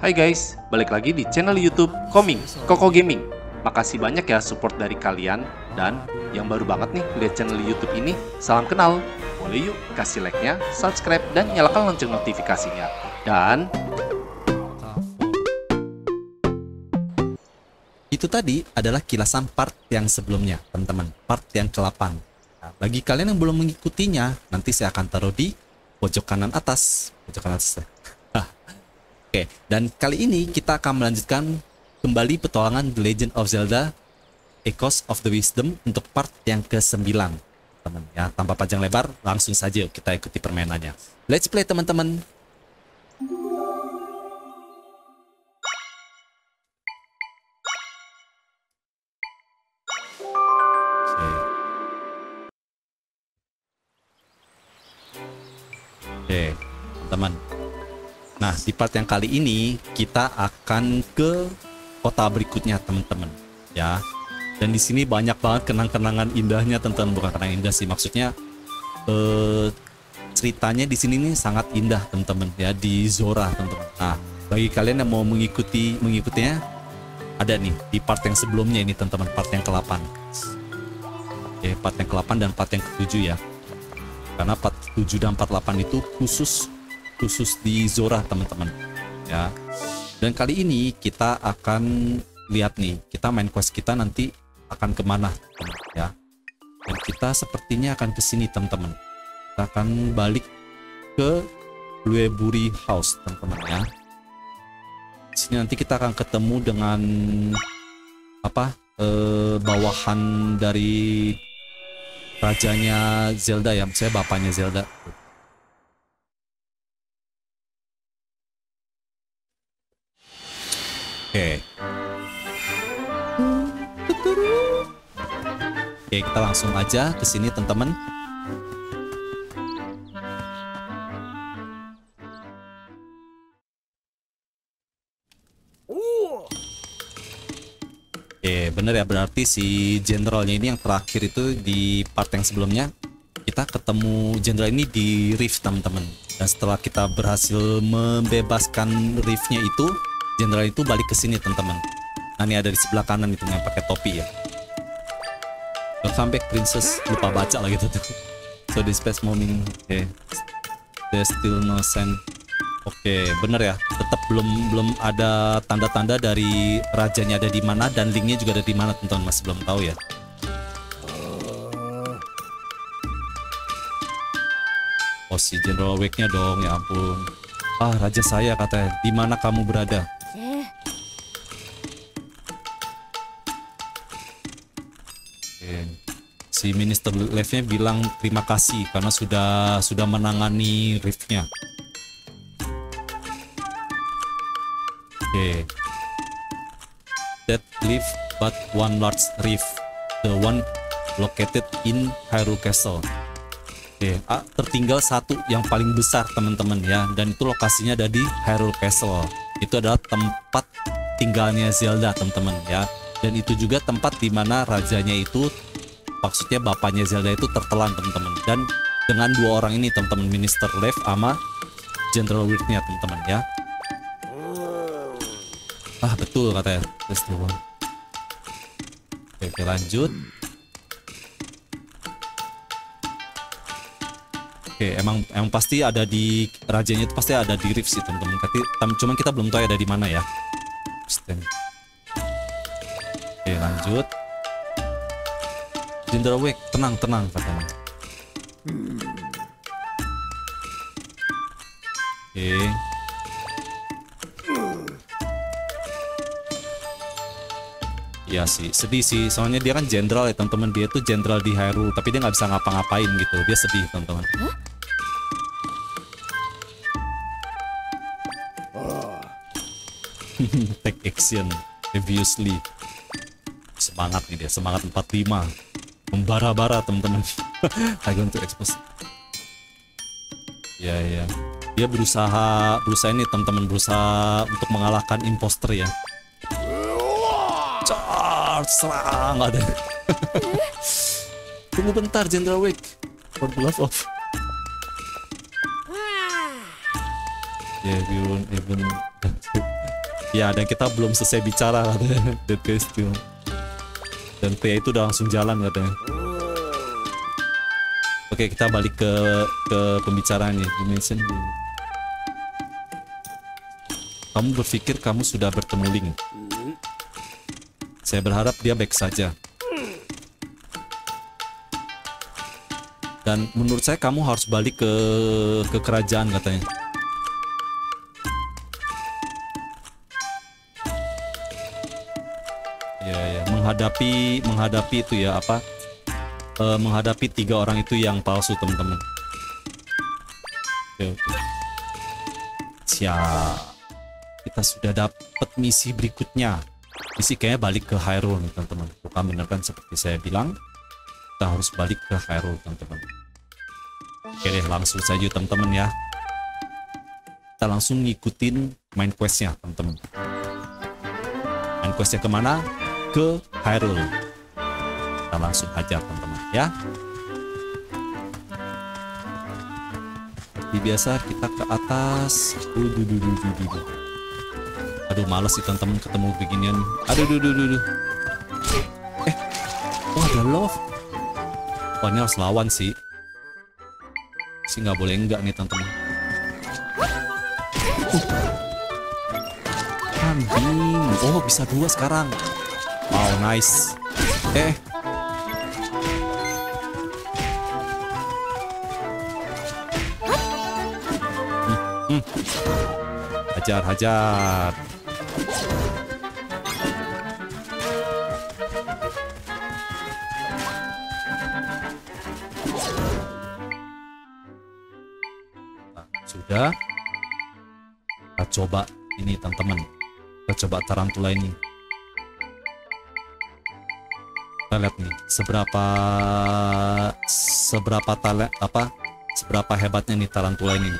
Hai guys, balik lagi di channel YouTube Koming Koko Gaming. Makasih banyak ya support dari kalian dan yang baru banget nih lihat channel YouTube ini, salam kenal. Boleh yuk kasih like-nya, subscribe dan nyalakan lonceng notifikasinya. Dan Itu tadi adalah kilasan part yang sebelumnya, teman-teman. Part yang ke-8. Nah, bagi kalian yang belum mengikutinya, nanti saya akan taruh di pojok kanan atas. Pojok kanan atas. Oke, dan kali ini kita akan melanjutkan kembali petualangan The Legend of Zelda Echoes of the Wisdom untuk part yang ke-9. Teman ya, tanpa panjang lebar, langsung saja kita ikuti permainannya. Let's play teman-teman. Nah, di part yang kali ini kita akan ke kota berikutnya, teman-teman. Ya. Dan di sini banyak banget kenang-kenangan indahnya, teman-teman. Bukan kenangan indah sih, maksudnya eh ceritanya di sini nih sangat indah, teman-teman. Ya, di Zora, teman-teman. Nah, bagi kalian yang mau mengikuti mengikutinya ada nih di part yang sebelumnya ini, teman-teman, part yang ke-8. Oke, part yang ke-8 dan part yang ke-7 ya. Karena part 7 dan 48 itu khusus khusus di Zora teman-teman ya. Dan kali ini kita akan lihat nih, kita main quest kita nanti akan ke mana teman, ya. Dan kita sepertinya akan ke sini teman-teman. Kita akan balik ke Blueberry House teman-teman ya. Sini nanti kita akan ketemu dengan apa eh, bawahan dari rajanya Zelda ya, saya bapaknya Zelda. Oke. Oke, kita langsung aja ke sini teman-teman. Oke, bener ya berarti si jenderalnya ini yang terakhir itu di part yang sebelumnya kita ketemu jenderal ini di Rift teman-teman. Dan setelah kita berhasil membebaskan Riftnya itu, jenderal itu balik ke sini teman-teman. Nah ini ada di sebelah kanan itu yang pakai topi ya. Welcome back princess lupa baca lagi tuh. So this past moment. Okay. There's still no sign Oke, bener ya. Tetap belum belum ada tanda-tanda dari rajanya ada di mana dan linknya juga ada di mana, teman-teman masih belum tahu ya. Oh si General Wake-nya dong, ya ampun. Ah, raja saya katanya, di mana kamu berada? Si Minister Lev-nya bilang terima kasih karena sudah sudah menangani rift-nya. Oke. That leave but one large reef, the one located in Hyrule Castle. Oke, ah, tertinggal satu yang paling besar teman-teman ya, dan itu lokasinya ada di Hyrule Castle. Itu adalah tempat tinggalnya Zelda teman-teman ya, dan itu juga tempat di mana rajanya itu, maksudnya bapaknya Zelda itu tertelan teman-teman. Dan dengan dua orang ini teman-teman, Minister Lev sama General Wirt-nya teman-teman ya. Ah betul katanya That's the one. Oke, lanjut Oke emang emang pasti ada di rajanya itu pasti ada di Rift sih teman-teman tapi cuman kita belum tahu ada di mana ya Stand. Oke lanjut Jenderal Wake tenang tenang katanya Oke Iya sih, sedih sih. Soalnya dia kan jenderal ya teman-teman. Dia tuh jenderal di Hyrule, tapi dia nggak bisa ngapa-ngapain gitu. Dia sedih teman-teman. Take action, obviously. Semangat nih dia, semangat 45. Membara-bara teman-teman. I going to expose. Ya ya. Dia berusaha, berusaha ini teman-teman berusaha untuk mengalahkan imposter ya. Charge, serang ada. Tunggu bentar General Wake. For the love of. Yeah, we won't even Ya, dan kita belum selesai bicara katanya. Dead guy still. Dan pria itu udah langsung jalan katanya. Oke, kita balik ke ke pembicaraan nih. Dimension. Kamu berpikir kamu sudah bertemu Link. Saya berharap dia baik saja. Dan menurut saya kamu harus balik ke ke kerajaan katanya. Menghadapi menghadapi itu ya apa? eh, menghadapi tiga orang itu yang palsu teman-teman. Oke. Siap. Kita sudah dapat misi berikutnya. Misi kayaknya balik ke Hyrule nih teman-teman. Bukan bener kan seperti saya bilang. Kita harus balik ke Hyrule teman-teman. Oke deh langsung saja teman-teman ya. Kita langsung ngikutin main questnya teman-teman. Main questnya ke mana? Ke Hyrule. Kita langsung aja teman-teman ya. Seperti biasa kita ke atas. Duh, duh, duh, duh, duh, duh, duh. Aduh males sih teman-teman ketemu beginian. Aduh duh, duh, duh. Eh, oh ada love. Wah ini harus lawan sih. Sih nggak boleh enggak nih teman-teman. Uh. Oh bisa dua sekarang. Wow nice. Eh. Hmm, hmm. Hajar, hajar. Sudah. Kita coba ini teman-teman. Kita coba tarantula ini. Kita lihat nih seberapa seberapa talent apa seberapa hebatnya nih tarantula ini.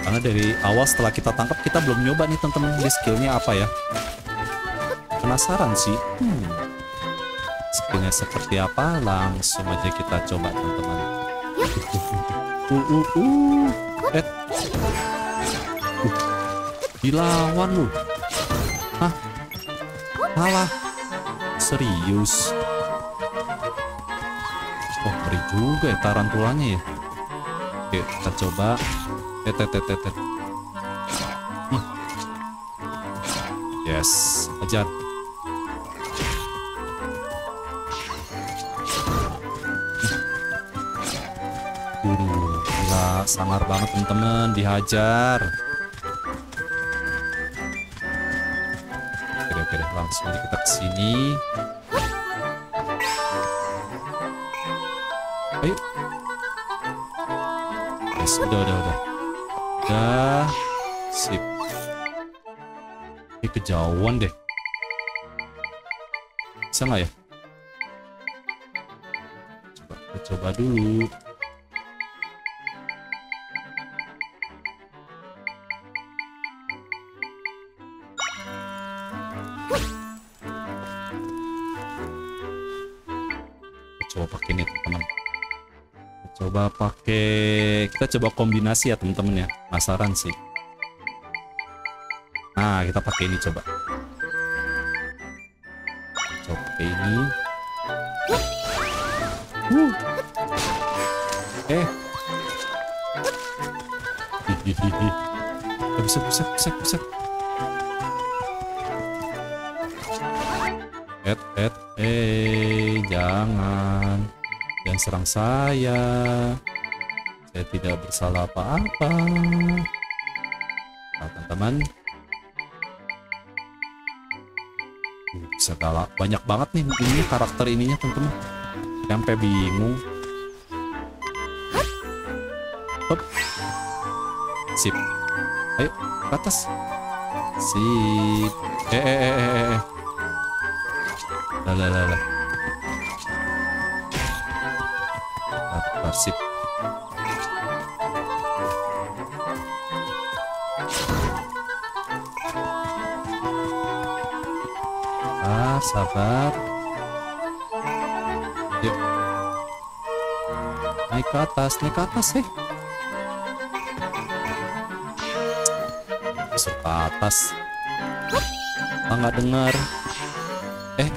Karena dari awal setelah kita tangkap kita belum nyoba nih teman-teman di skillnya apa ya. Penasaran sih. Hmm. Skillnya seperti apa? Langsung aja kita coba teman-teman. Uh, uh, uh. Eh. Uh. Dilawan lu. Hah? Malah. Serius. Oh, ngeri juga ya tarantulanya ya. Oke, kita coba. Tet, tet, tet, tet. Hmm. Yes, ajar. Uh, gila, sangar banget teman-teman, dihajar. Aja kita ke sini. Ayo. Yes, udah, udah, udah. Udah. Sip. Ini kejauhan deh. Bisa nggak ya? Coba, coba dulu. Kita coba kombinasi ya teman-teman ya. Penasaran sih. Nah, kita pakai ini coba. Coba ini. Wuh. Eh. Hihihi. Bisa, bisa, bisa, bisa. Et, et, eh, jangan. Jangan serang saya. Tidak bersalah apa-apa. Nah, teman-teman. Uh, Bisa galak. Banyak banget nih ini karakter ininya, teman-teman. Sampai bingung. Hop. Sip. Ayo, ke atas. Sip. Eh, eh, eh, eh, eh. Lah, lah, lah, lah. Bentar, sip. Sabar. Yuk. Naik ke atas, naik ke atas eh. disuruh ke atas. Ah nggak dengar. Eh.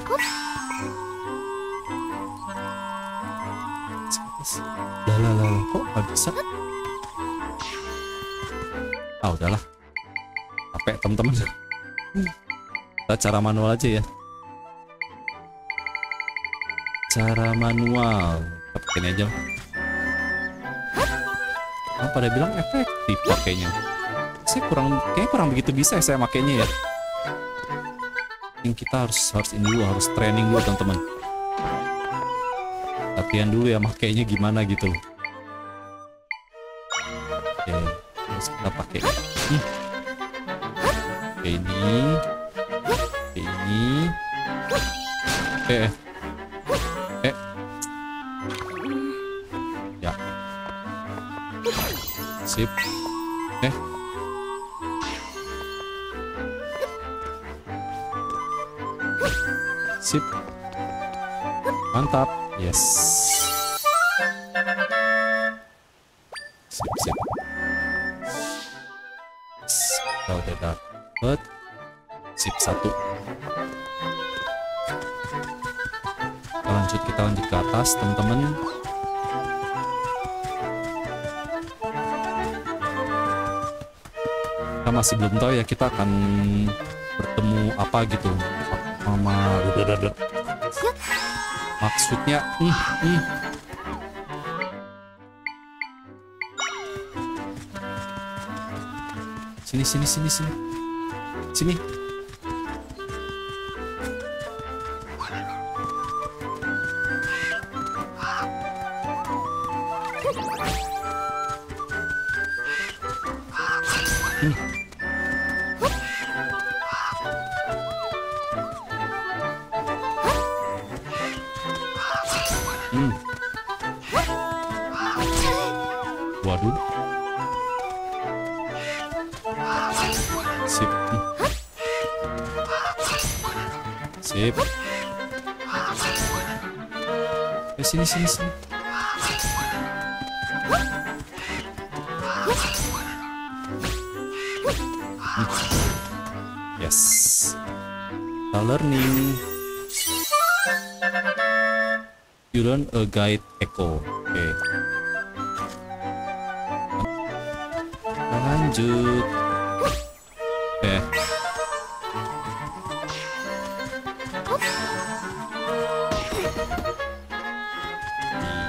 Lah, kok nggak bisa? Ah udahlah. Capek teman-teman. Kita cara manual aja ya cara manual. Pakai ini aja. Nah, pada bilang efektif pakainya. Saya kurang kayaknya kurang begitu bisa ya saya makainya ya. Yang kita harus harus ini dulu harus training dulu teman-teman. Latihan dulu ya makainya gimana gitu. Oke terus kita pakai hmm. Oke, ini. Oke, ini. Eh sip. Eh? Sip. Mantap. Yes. Sip sip. Kita udah dapet. Sip satu masih belum tahu ya kita akan bertemu apa gitu. Sama maksudnya hmm, hmm. sini sini sini sini. Sini a guide echo. Oke. Kita lanjut. Eh.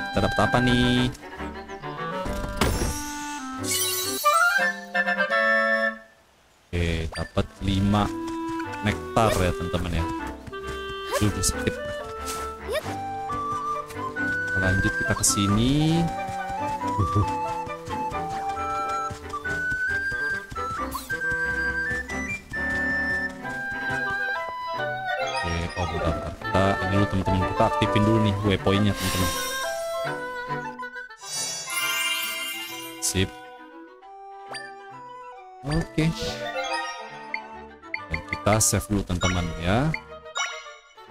Kita dapat apa nih? Oke, dapat 5 nektar ya teman-teman ya. Sudah skip kita ke sini. Oke, oh bentar, bentar. Kita ini dulu teman-teman, kita aktifin dulu nih waypointnya teman-teman. Sip. Oke. Dan kita save dulu teman-teman ya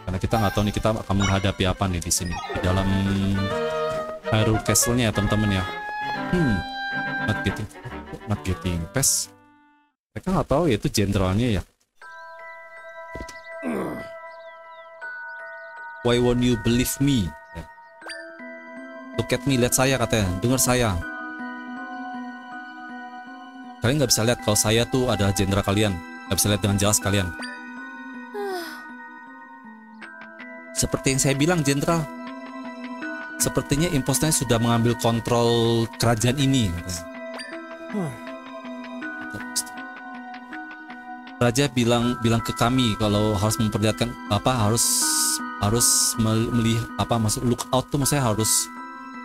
karena kita nggak tahu nih kita akan menghadapi apa nih di sini di dalam Hyrule Castle-nya ya teman-teman ya. Hmm, not getting, not getting pass. Mereka nggak tahu ya itu jenderalnya ya. Why won't you believe me? Ya. Look at me, lihat saya katanya, dengar saya. Kalian nggak bisa lihat kalau saya tuh adalah jenderal kalian, nggak bisa lihat dengan jelas kalian. Seperti yang saya bilang, Jenderal. Sepertinya imposternya sudah mengambil kontrol kerajaan ini. Raja bilang bilang ke kami kalau harus memperlihatkan apa harus harus melihat apa maksud look out tuh maksudnya harus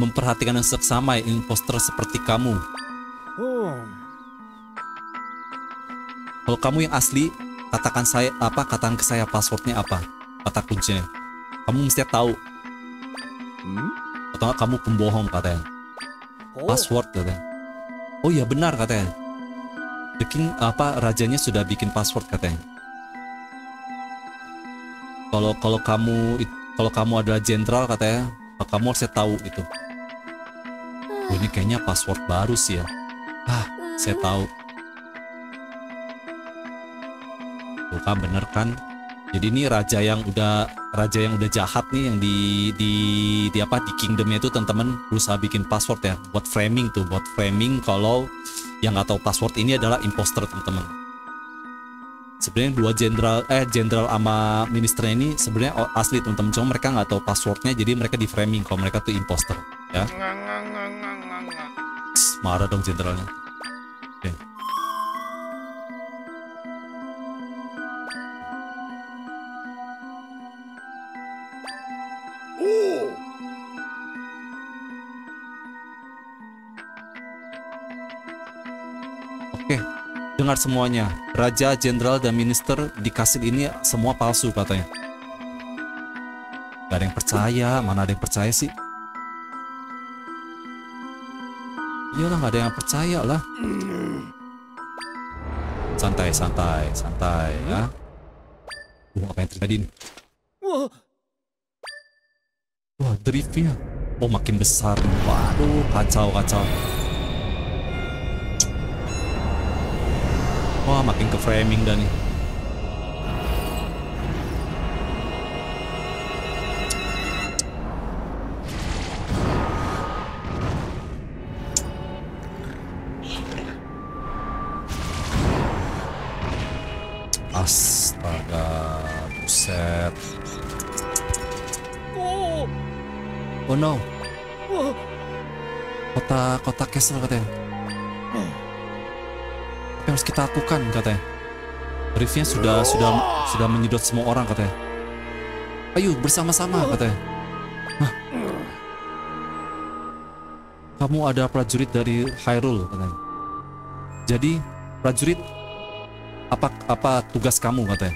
memperhatikan yang seksama imposter seperti kamu. Kalau kamu yang asli, katakan saya apa katakan ke saya passwordnya apa, kata kuncinya kamu mesti tahu hmm? Enggak kamu pembohong katanya oh. password katanya oh iya benar katanya The King apa rajanya sudah bikin password katanya kalau kalau kamu kalau kamu adalah jenderal katanya kamu harus tahu itu. Oh, ini kayaknya password baru sih ya. Ah saya tahu. Tuh kan bener kan? Jadi ini raja yang udah raja yang udah jahat nih yang di di di apa di kingdomnya itu teman-teman berusaha bikin password ya buat framing tuh buat framing kalau yang nggak tahu password ini adalah imposter teman-teman. Sebenarnya dua jenderal eh jenderal sama ministernya ini sebenarnya asli teman-teman cuma mereka nggak tahu passwordnya jadi mereka di framing kalau mereka tuh imposter ya. Marah dong jenderalnya. Oke. Oke, dengar semuanya. Raja, jenderal, dan minister di kastil ini semua palsu katanya. Gak ada yang percaya, mana ada yang percaya sih? Iyalah gak ada yang percaya lah. Santai, santai, santai ya. Wah, apa yang terjadi nih? Wah, driftnya. Oh, makin besar. Waduh, kacau, kacau. Wah, makin ke framing dah nih. Astaga, buset. Oh no. Kota kota castle katanya. Yang harus kita lakukan katanya? Riffnya sudah sudah sudah menyedot semua orang katanya. Ayo bersama-sama katanya. Hah? Kamu ada prajurit dari Hyrule katanya. Jadi prajurit apa apa tugas kamu katanya?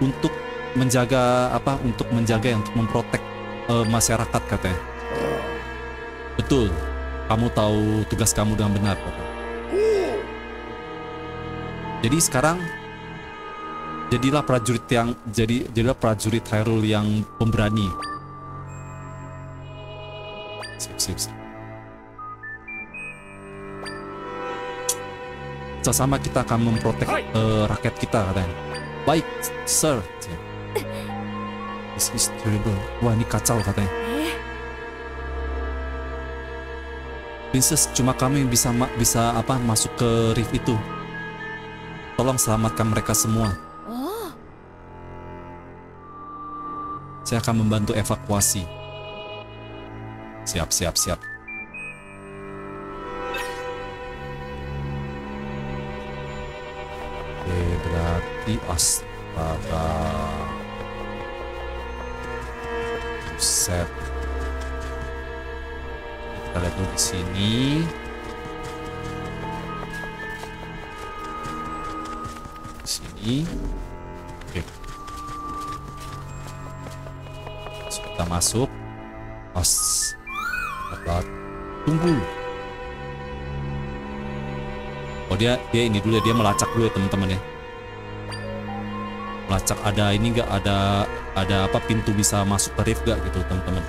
Untuk menjaga apa? Untuk menjaga untuk memprotek eh, masyarakat katanya. Betul. Kamu tahu tugas kamu dengan benar. katanya. Jadi sekarang jadilah prajurit yang jadi jadilah prajurit Hyrule yang pemberani. Sip, sip, sip. Sama kita akan memprotek eh, rakyat kita katanya. Baik, sir. This is terrible. Wah, ini kacau katanya. Princess, cuma kami yang bisa ma- bisa apa masuk ke reef itu. Tolong selamatkan mereka semua. Oh, Saya akan membantu evakuasi. Siap, siap, siap. Oke, berarti astaga. Buset. Kita lihat dulu di sini. Di sini. Oke. Terus kita masuk. Os. Dapat. Tunggu. Oh dia dia ini dulu ya dia melacak dulu ya teman-teman ya. Melacak ada ini enggak ada ada apa pintu bisa masuk ke rift gak gitu teman-teman.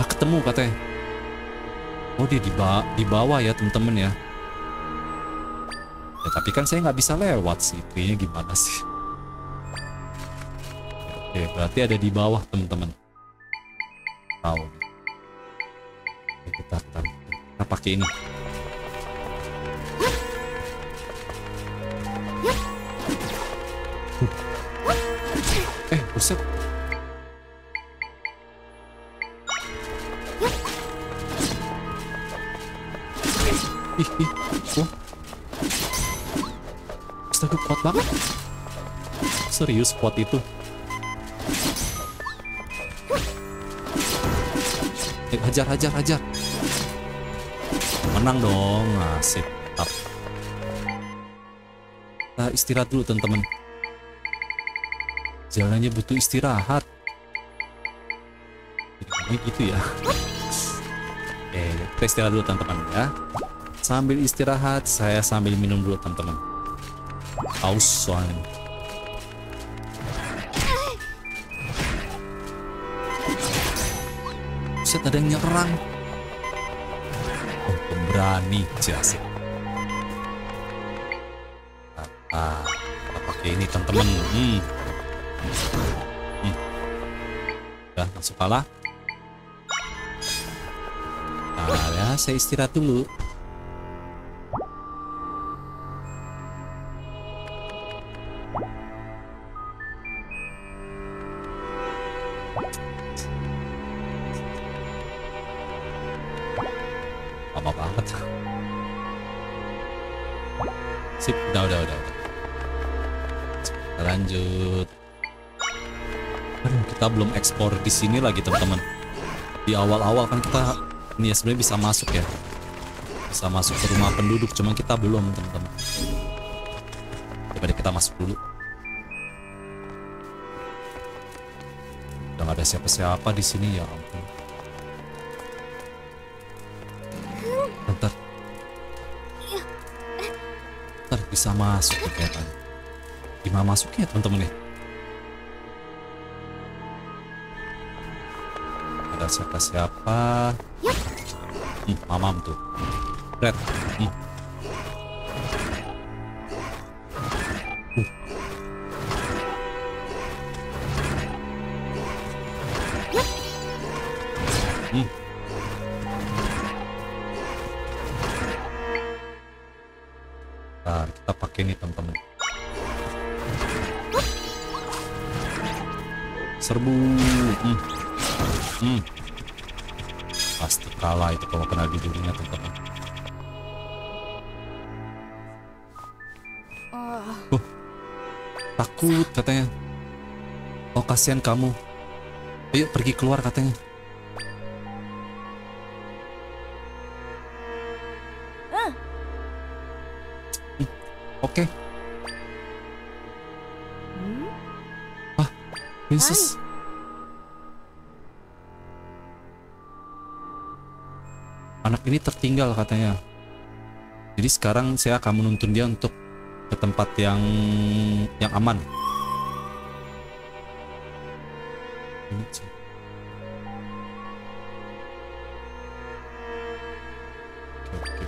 Ah ketemu katanya. Oh dia di, ba di bawah ya teman-teman ya. Ya tapi kan saya nggak bisa lewat sih. Kayaknya gimana sih? Oke berarti ada di bawah teman-teman. Tahu. Oke, Kita, kita, kita pakai ini. Serius kuat itu. Eh, hajar, hajar, hajar. Menang dong. Asik. Tap. Kita istirahat dulu, teman-teman. Jalannya butuh istirahat. Jadi gitu ya. Oke, kita istirahat dulu teman-teman ya. Sambil istirahat, saya sambil minum dulu teman-teman. Haus soalnya. Buset ada yang nyerang. Oh, pemberani jas ah kita pakai ini teman-teman hmm. hmm. udah masuk kalah nah ya saya istirahat dulu ekspor di sini lagi teman-teman di awal-awal kan kita ini ya sebenarnya bisa masuk ya bisa masuk ke rumah penduduk cuma kita belum teman-teman daripada kita masuk dulu udah gak ada siapa-siapa di sini ya ampun Bentar. Bentar bisa masuk nih kelihatannya. Gimana masuknya teman-teman ya? Ada siapa-siapa? Hmm, mamam tuh. Red. Hmm. Kalah itu kalau kena di durinya teman-teman. Uh, takut katanya. Oh kasihan kamu. Ayo pergi keluar katanya. Oke. Ah, Princess. Anak ini tertinggal katanya. Jadi sekarang saya akan menuntun dia untuk ke tempat yang yang aman. Oke.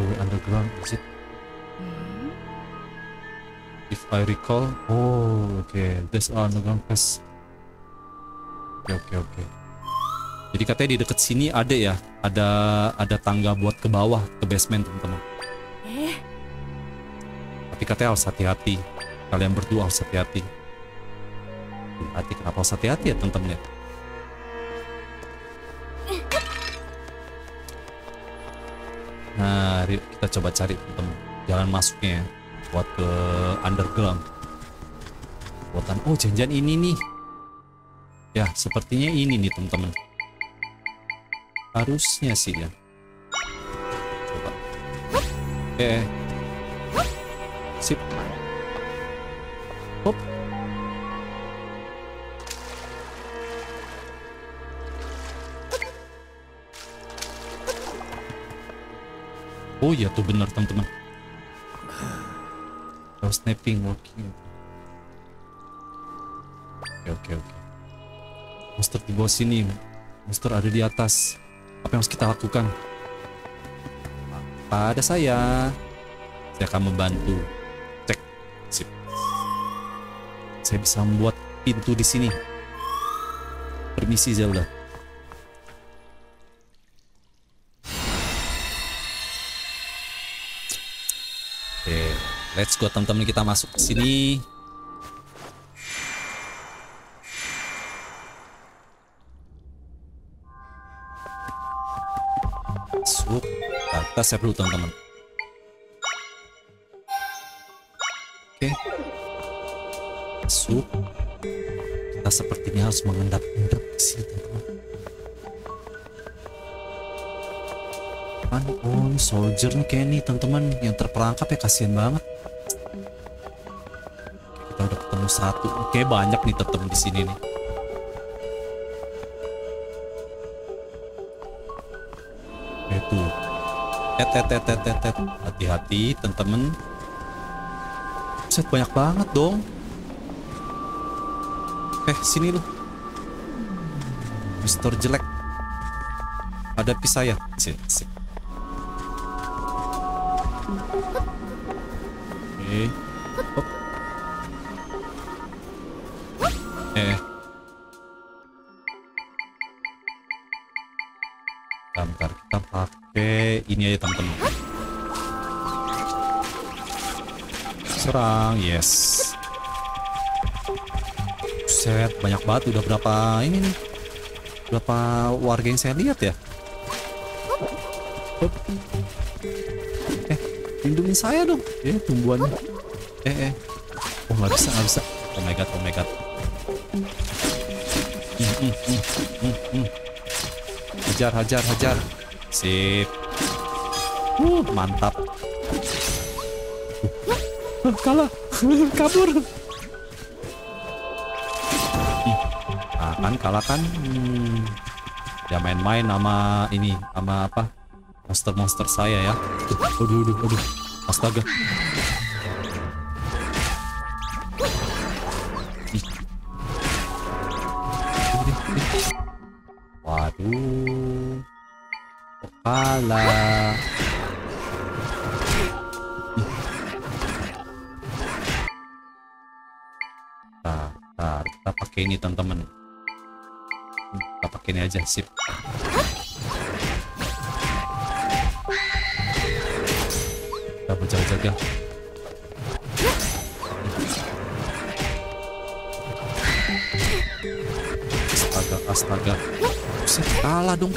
Way underground is it? If I recall, oh oke, okay. there's underground pass. Oke oke oke. Jadi katanya di dekat sini ada ya, ada ada tangga buat ke bawah ke basement teman-teman. Tapi katanya harus hati-hati. Kalian berdua harus hati-hati. Hati kenapa harus hati-hati ya teman-teman ya? Nah, kita coba cari teman jalan masuknya ya, buat ke underground. Buatan oh janjian ini nih. Ya, sepertinya ini nih teman-teman. Harusnya sih ya. Coba. Eh. Sip. Hop. Oh iya tuh benar teman-teman. Oh, snapping working. Oke oke oke. Monster di bawah sini. Monster ada di atas. Apa yang harus kita lakukan? Pada saya. Saya akan membantu. Cek. Sip. Saya bisa membuat pintu di sini. Permisi Zelda. Oke, let's go teman-teman kita masuk ke sini. Kita save dulu teman-teman. Oke. Masuk. Kita sepertinya harus mengendap-endap di sini teman-teman. Kan, oh soldier nih kayak nih teman-teman yang terperangkap ya kasihan banget. Kita udah ketemu satu. Oke banyak nih teman-teman di sini nih. Itu. Hati-hati teman-teman. Set banyak banget dong. Eh sini lu. Mister jelek. hadapi saya. Sip, sip. Oke. Hop. Pakai ini aja teman-teman. Serang, yes. Set, banyak banget. Udah berapa ini nih? Berapa warga yang saya lihat ya? Hop. Eh, lindungin saya dong. Eh, tumbuhannya. Eh, eh. Oh, nggak bisa, nggak bisa. Oh my god, oh my god. Hmm, hmm, hmm, hmm, hmm. Hajar, hajar, hajar. Sip. Uh, mantap. Uh, kalah. Kabur. Nah, kan kalah kan. Hmm. Ya main-main sama ini, sama apa? Monster-monster saya ya. Aduh, aduh, aduh. Astaga. Waduh. Kalah? Ini teman-teman. Kita pakai ini aja, sip. Kita berjaga-jaga. Astaga, astaga. Buset, kalah dong.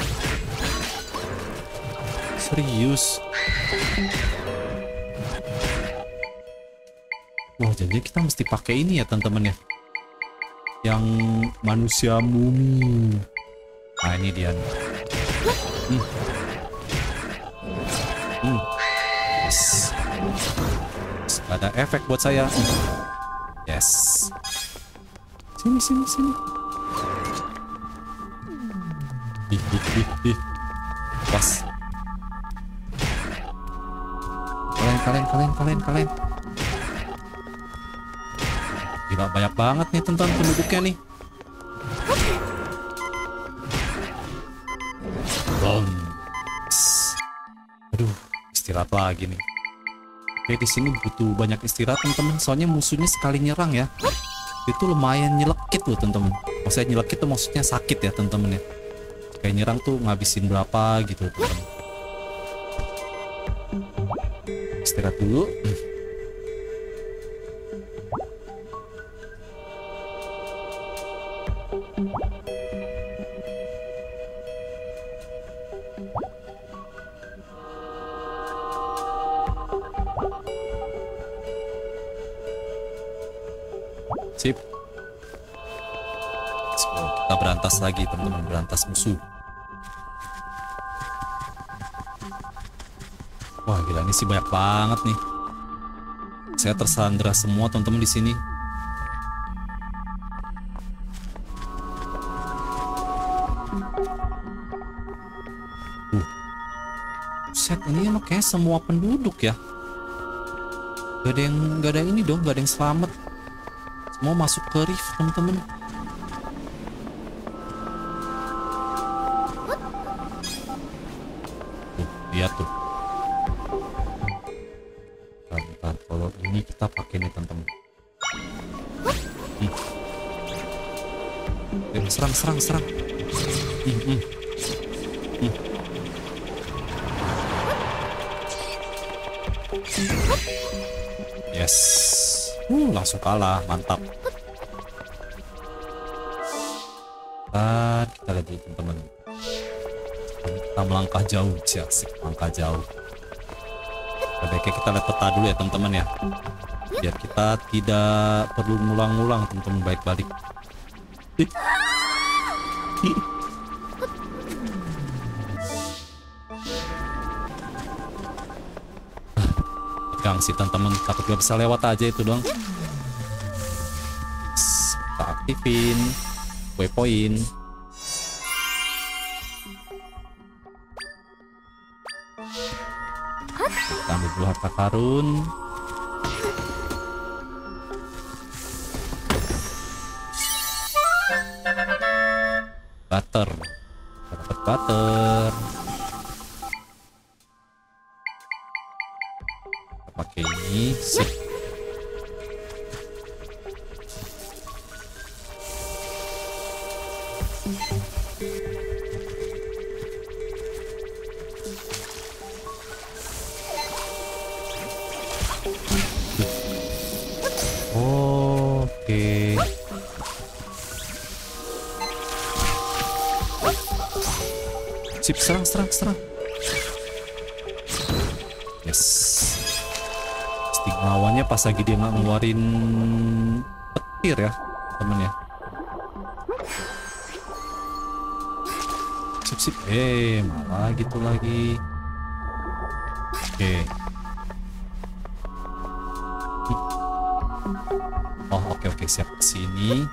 Serius. Wah, jadi kita mesti pakai ini ya, teman-teman ya. Yang manusia mumi. Nah, ini dia. Hmm. Hmm. Yes. Yes, ada efek buat saya. Yes. Sini, sini, sini. Ih, ih, ih, ih. Was. Kalian, kalian, kalian, kalian, kalian. Banyak banget nih tentang penduduknya nih. Bom. Aduh, istirahat lagi nih. Oke, di sini butuh banyak istirahat teman-teman. Soalnya musuhnya sekali nyerang ya. Itu lumayan nyelekit loh teman-teman. Maksudnya nyelekit tuh maksudnya sakit ya teman-teman ya. Kayak nyerang tuh ngabisin berapa gitu teman-teman. Istirahat dulu. Sip. Kita berantas lagi teman-teman, berantas musuh. Wah gila ini sih banyak banget nih. Saya tersandra semua teman-teman di sini. Set ini emang kayak semua penduduk ya. Gak ada yang gak ada ini dong, gak ada yang selamat. Semua masuk ke reef teman-teman. Tuh, lihat tuh. Bentar, kalau ini kita pakai nih teman-teman. Hmm. Eh, serang, serang, serang. Hmm, hmm. Langsung kalah, mantap. Dan kita lihat dulu teman-teman. Kita melangkah jauh, sih asik, melangkah jauh. Sebaiknya kita lihat peta dulu ya teman-teman ya. Biar kita tidak perlu ngulang-ngulang teman-teman baik-balik. Tegang sih teman-teman, takut gak bisa lewat aja itu dong. Aktifin waypoint. Kita ambil dulu harta karun. Serang, serang. Yes. Sting lawannya pas lagi dia ngeluarin petir ya, temennya. Sip, sip. Eh, malah gitu lagi. Oke. Oh, oke oke siap sini.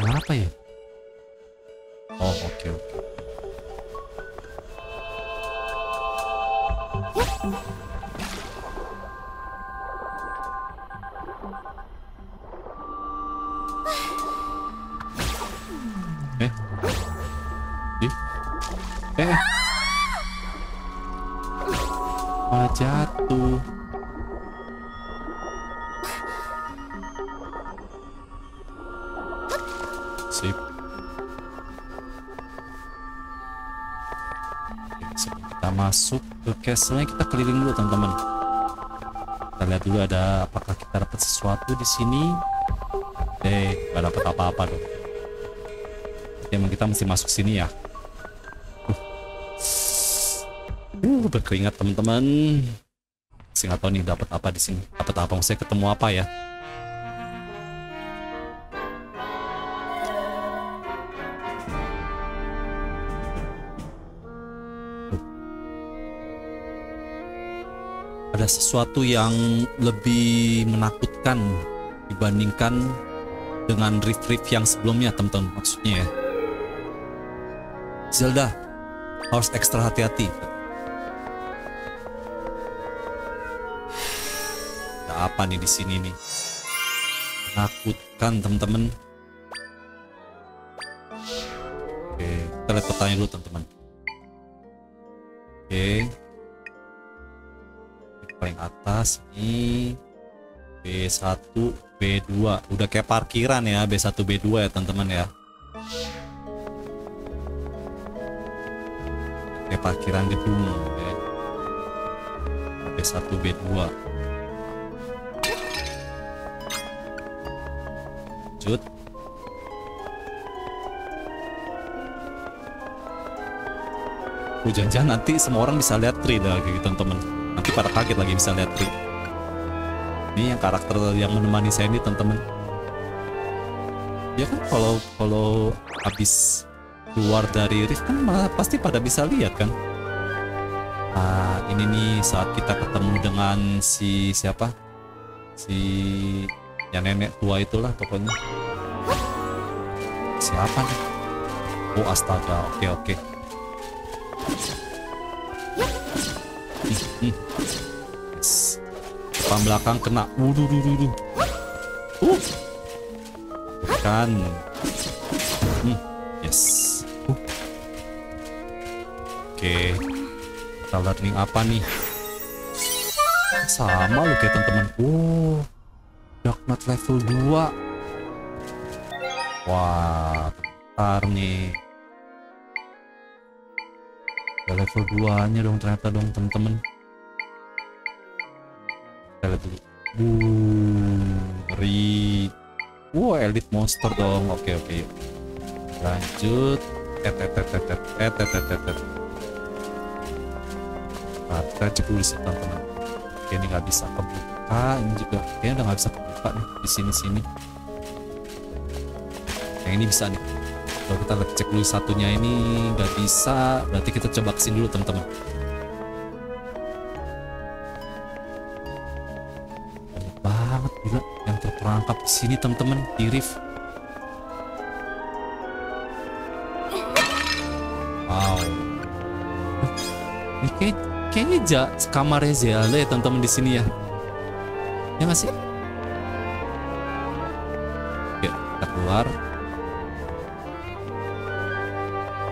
Kenapa ya? Oh, oke oke. Eh? Masuk ke castle kita keliling dulu teman-teman. Kita lihat dulu ada apakah kita dapat sesuatu di sini. Eh, nggak dapat apa-apa dong. Emang kita mesti masuk sini ya. Uh, berkeringat teman-teman. Saya nggak tahu nih dapat apa di sini. Dapat apa? Maksudnya ketemu apa ya? Sesuatu yang lebih menakutkan dibandingkan dengan riff-riff yang sebelumnya teman-teman maksudnya ya. Zelda harus ekstra hati-hati. Ada apa nih di sini nih? Menakutkan teman-teman. Oke, kita lihat petanya dulu teman-teman. Oke. B1, B2. Udah kayak parkiran ya, B1, B2 ya teman-teman ya. Kayak parkiran gedung ya. B1, B2. Lanjut. Jangan-jangan nanti semua orang bisa lihat tree dah gitu teman-teman. Nanti pada kaget lagi bisa lihat tree. Ini yang karakter yang menemani saya ini teman-teman. Ya kan kalau kalau habis keluar dari Rift kan malah pasti pada bisa lihat kan. Nah, ini nih saat kita ketemu dengan si siapa? Si yang nenek tua itulah pokoknya. Siapa nih? Oh astaga, oke oke. Ih, ih. Depan belakang kena. Duh, duh. Uh. Bukan. Hmm. Yes. Uh. Oke. Kita learning apa nih? Sama lu kayak teman-teman. Oh. Dark Knight level 2. Wah, bentar nih. Level 2 nya dong ternyata dong temen-temen kita lihat dulu uh ngeri wow elite monster dong oke oke lanjut eh eh Nah, kita cek dulu sih teman-teman. Ini nggak bisa kebuka. Ini juga kayaknya udah nggak bisa kebuka nih di sini-sini. Yang ini bisa nih. Kalau kita cek dulu satunya ini nggak bisa, berarti kita coba ke sini dulu teman-teman. Di sini teman-teman di reef. Wow. Ini kayak, kayaknya ja, kamarnya Zelda ya teman-teman di sini ya. Ya nggak sih? Oke, kita keluar.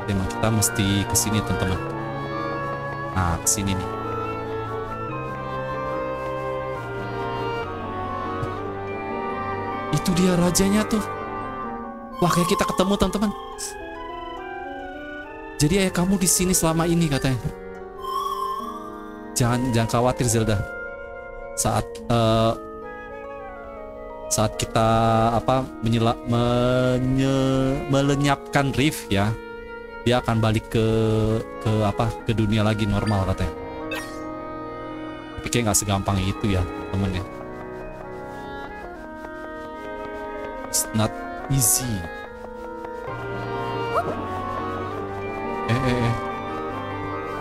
Emang kita mesti ke sini teman-teman. Nah, ke sini nih. Itu dia rajanya tuh. Wah, kayak kita ketemu teman-teman. Jadi ayah kamu di sini selama ini katanya. Jangan jangan khawatir Zelda. Saat eh, saat kita apa menyela, menye- melenyapkan Riff ya, dia akan balik ke ke apa ke dunia lagi normal katanya. Tapi kayak nggak segampang itu ya temen ya. Not easy. Eh, eh, eh.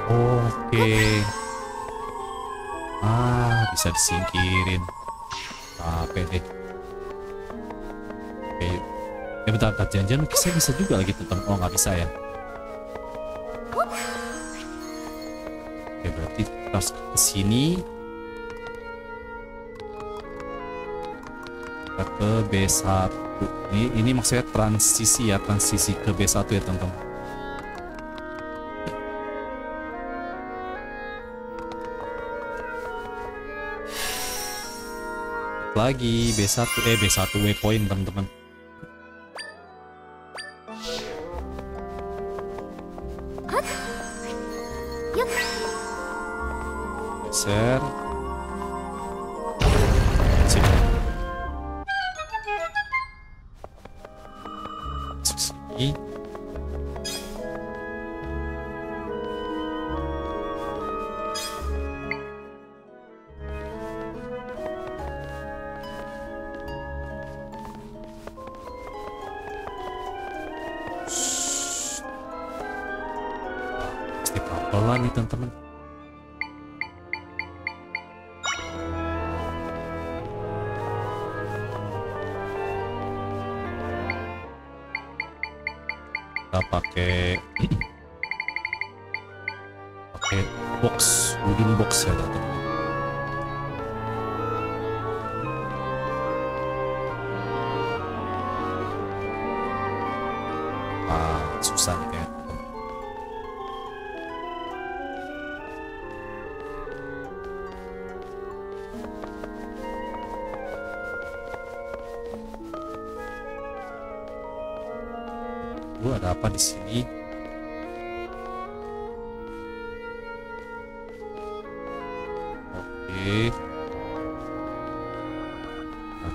Oke. Ah, bisa disingkirin. Capek deh. Oke, yuk. Eh bentar, bentar. Jangan-jangan saya bisa juga lagi teman. Oh, nggak bisa ya. Oke, berarti harus ke sini. Kita ke B1. Ini, ini maksudnya transisi ya, transisi ke B1 ya teman-teman. lagi B1 eh B1 waypoint teman-teman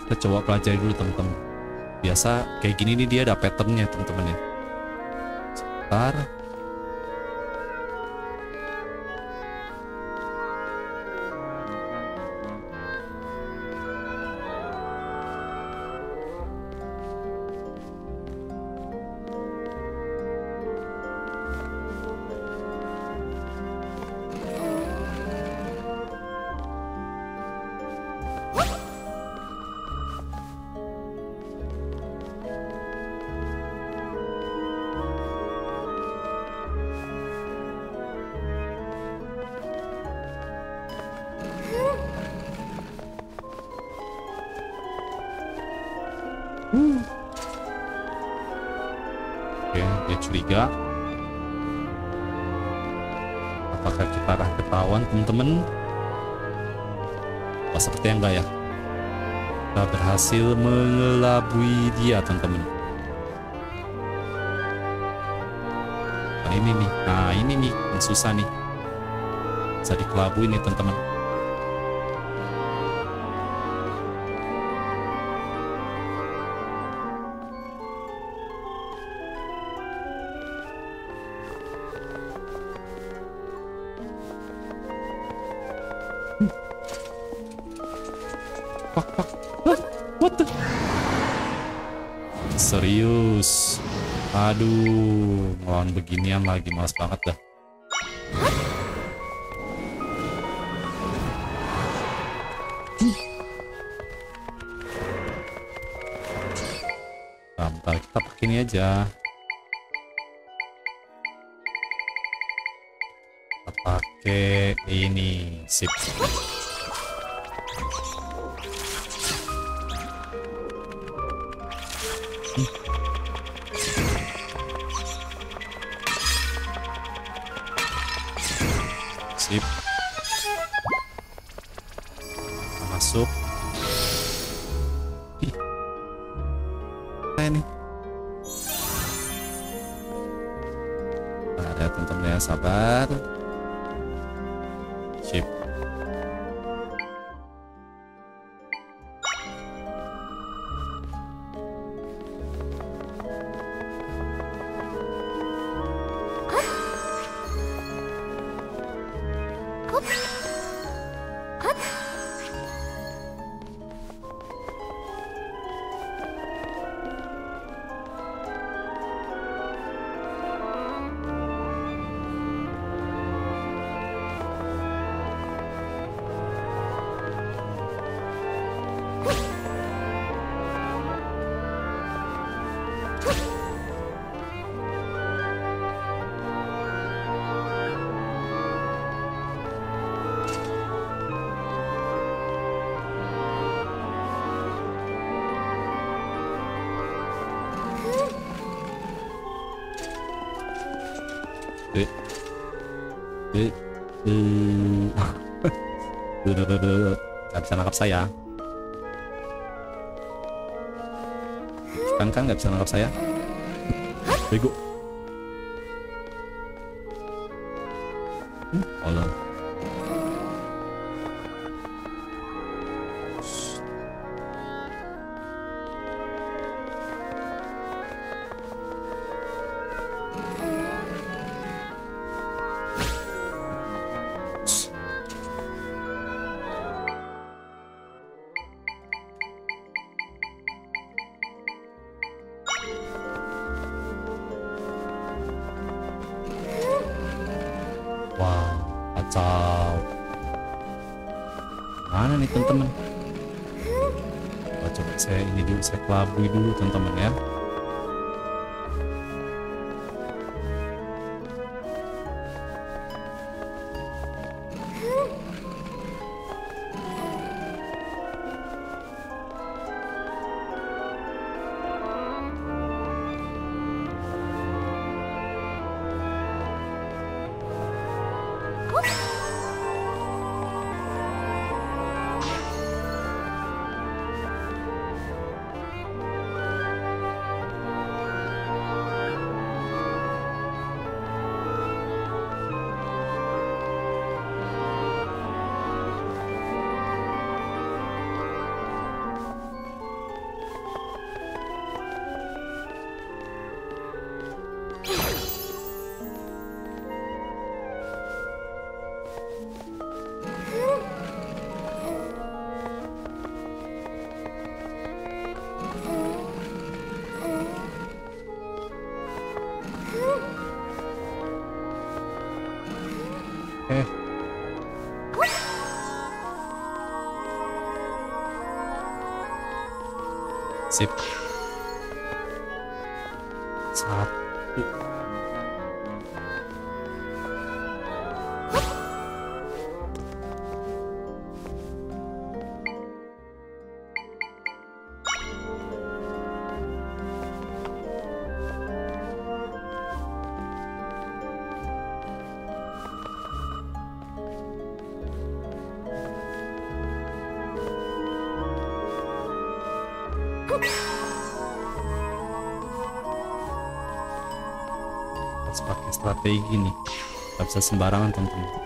kita coba pelajari dulu teman-teman. Biasa kayak gini nih dia ada patternnya teman-teman ya. Sebentar. Berhasil mengelabui dia, teman-teman. Nah, ini nih. Nah, ini nih yang susah nih. Bisa dikelabui nih, teman-teman. Beginian lagi males banget dah. Bentar, kita pakai ini aja. Kita pakai ini. Sip. Nangkap saya. Kan kan nggak bisa nangkap saya. Bego. Hmm, Allah. Dulu, saya kelabui dulu teman-teman strategi nih nggak bisa sembarangan teman-teman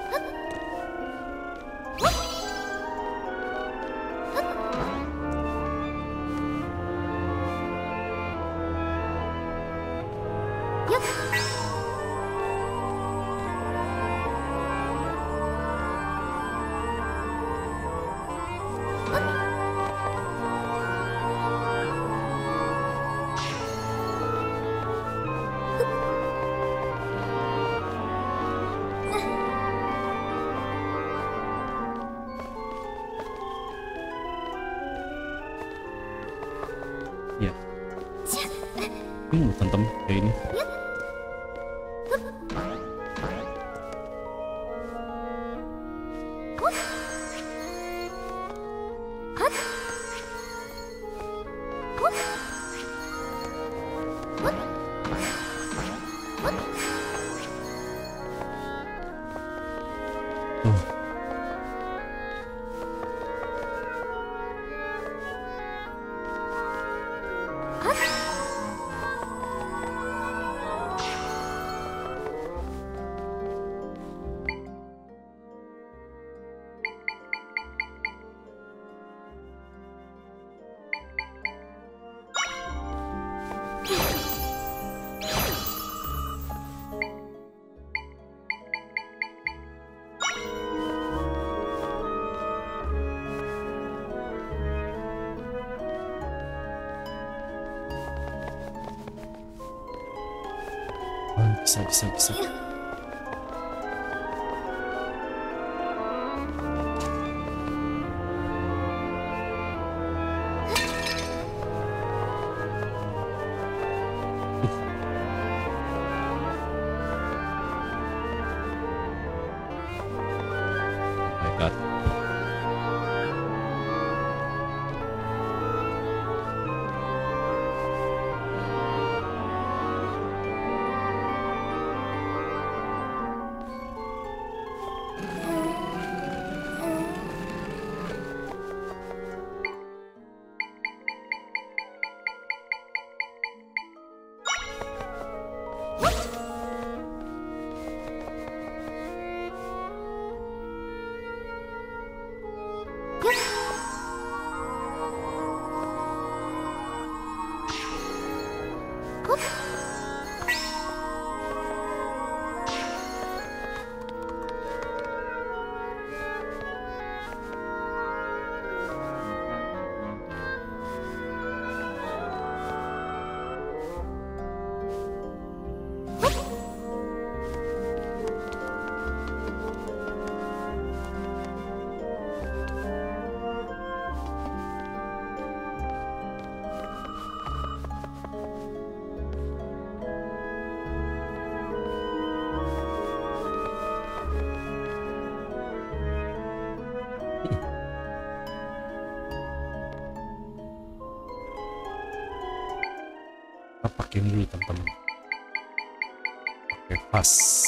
bisa bisa bisa.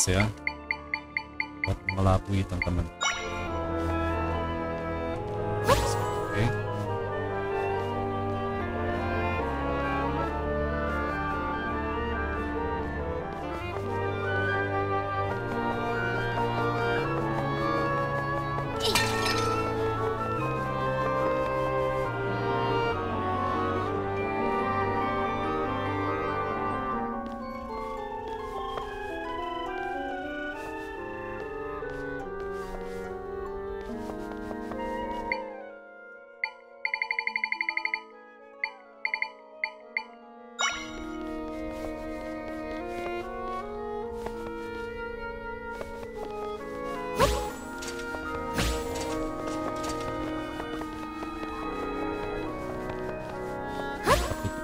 Ya. Buat melabui teman-teman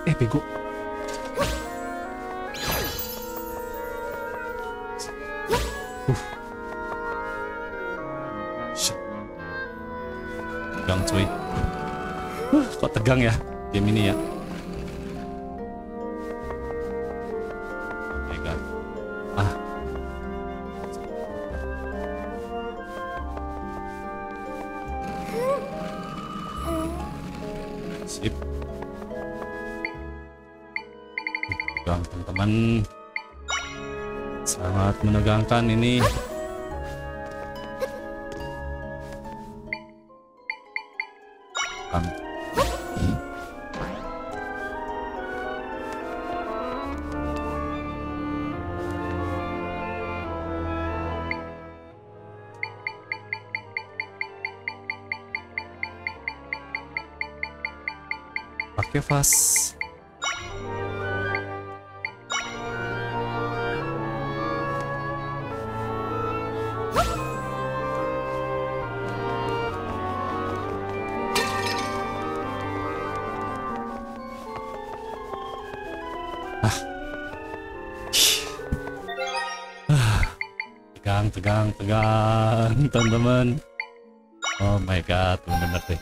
eh bego. Uh Shit. tegang cuy. Kok tegang ya game ini ya menegangkan ini Kang. pakai vas tegang tegang teman-teman. Oh my god bener-bener deh.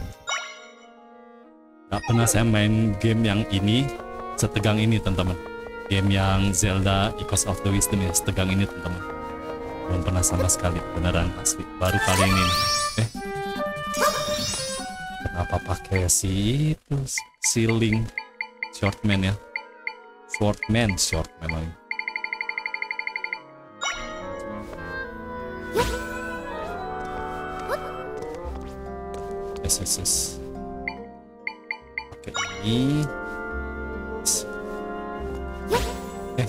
Gak pernah saya main game yang ini setegang ini teman-teman. Game yang Zelda Echoes of the Wisdom ya setegang ini teman-teman. Belum pernah sama sekali beneran asli. Baru kali ini. Eh. Kenapa pakai si itu? Si Link Shortman ya? Swordman short memang yes oke ini eh.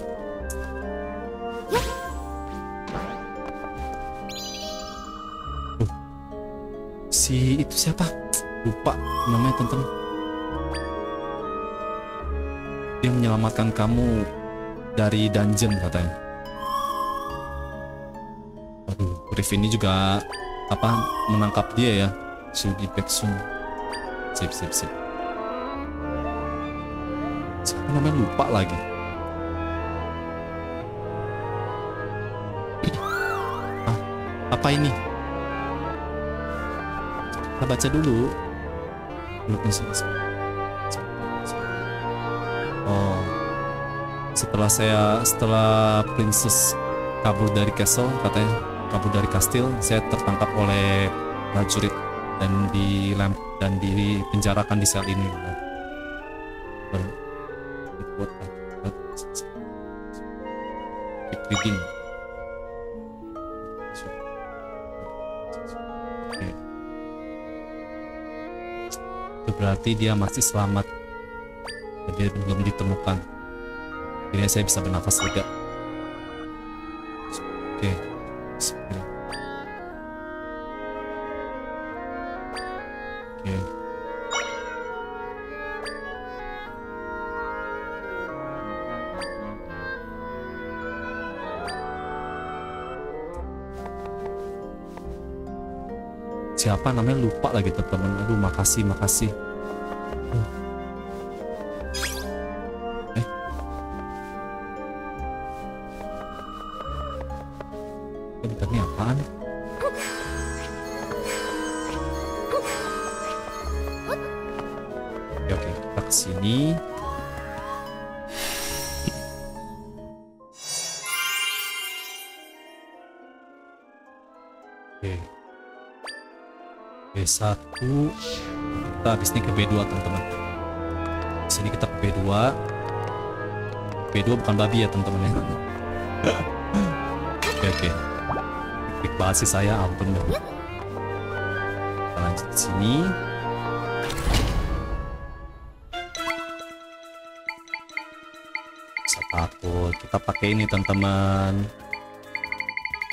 Si itu siapa? Lupa namanya teman-teman. Dia menyelamatkan kamu dari dungeon katanya. Aduh Riff ini juga apa menangkap dia ya Sugi Peksun sip sip sip siapa namanya lupa lagi ah, apa ini kita baca dulu oh setelah saya setelah princess kabur dari castle katanya kabur dari kastil saya tertangkap oleh prajurit dan di dan dipenjarakan di sel ini. Ber- itu berarti dia masih selamat. Dan dia belum ditemukan. Ini saya bisa bernafas lega siapa namanya? Lupa lagi teman-teman aduh makasih makasih B1 kita habis ini ke B2 teman-teman. Di sini kita ke B2 B2 bukan babi ya teman-teman ya. Oke oke. Klik sih saya. Ampun deh. Kita lanjut ke sini. Takut kita pakai ini teman-teman.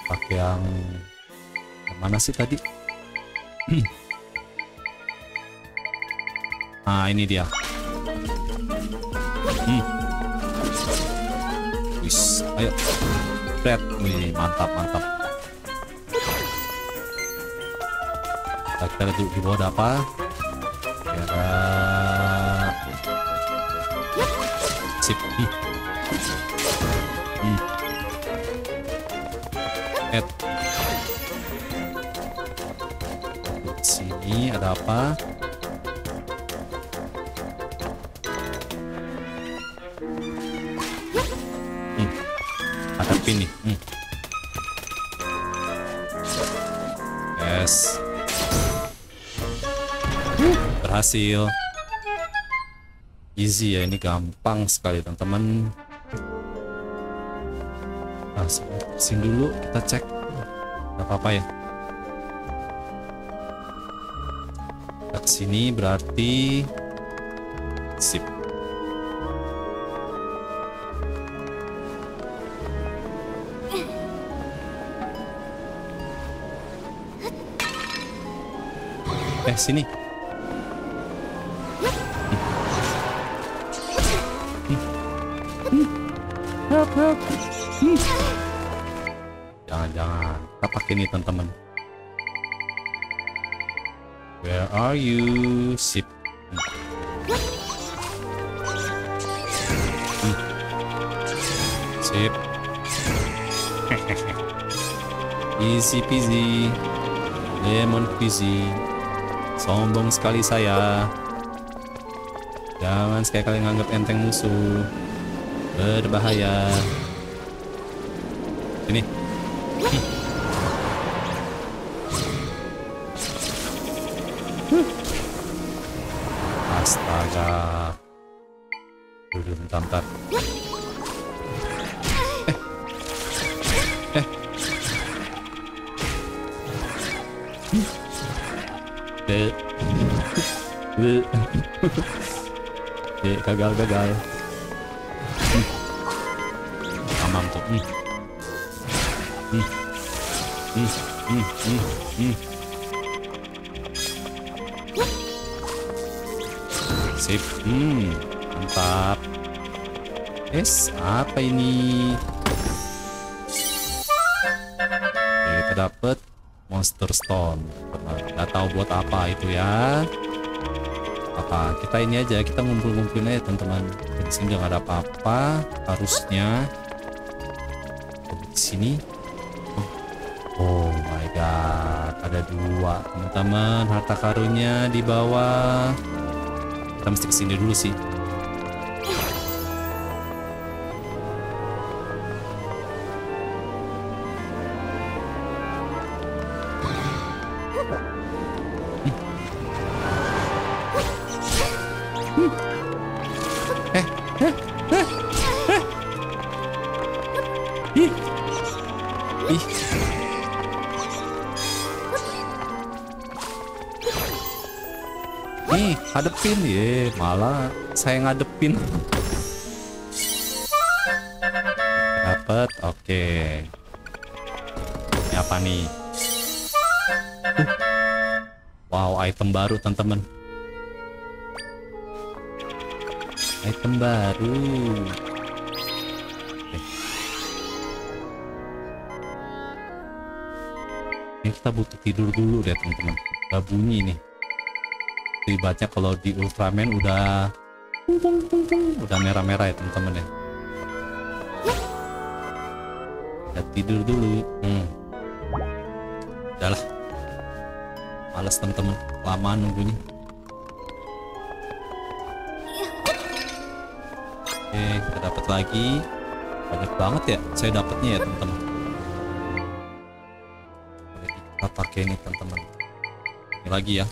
Pakai yang yang mana sih tadi Nah, ini dia. Hmm. Wis, ayo. Bread. Wih, mantap, mantap. Kita, kita lihat di bawah ada apa. Kira... Sip. Hmm. Hmm. Sini ada apa? Nih. Hmm. Yes. Berhasil. Easy ya, ini gampang sekali teman-teman. Nah, sini dulu kita cek. Gak apa-apa ya. Kita ke sini berarti sip. Eh sini. Jangan-jangan kita pakai ini teman-teman. Where are you? Sip. Sip. Easy peasy. Lemon peasy. Sombong sekali saya. Jangan sekali-kali nganggap enteng musuh. Berbahaya. Eh, gagal, gagal. Amam tuh. Hmm. Hmm. Hmm. Hmm. Hmm. Hmm. Sip. Hmm. Mantap. Es, apa ini? Oke, kita dapat Monster Stone. Nggak tahu buat apa itu ya. Apa? Kita ini aja, kita ngumpul-ngumpulin aja teman-teman. Di sini nggak ada apa-apa. Harusnya di sini. Oh my god, ada dua teman-teman. Harta karunnya di bawah. Kita mesti ke sini dulu sih. Ngadepin. Dapat, oke. Ini apa nih? Uh. Wow, item baru teman-teman. Item baru. Ini kita butuh tidur dulu deh teman-teman. Udah bunyi nih. Tibatnya kalau di Ultraman udah udah merah-merah ya teman-teman ya. Kita tidur dulu. Hmm. Udahlah. Males teman-teman. Lama nunggunya. Oke, kita dapat lagi. Banyak banget ya. Saya dapatnya ya teman-teman. Kita pakai ini teman-teman. Ini lagi ya.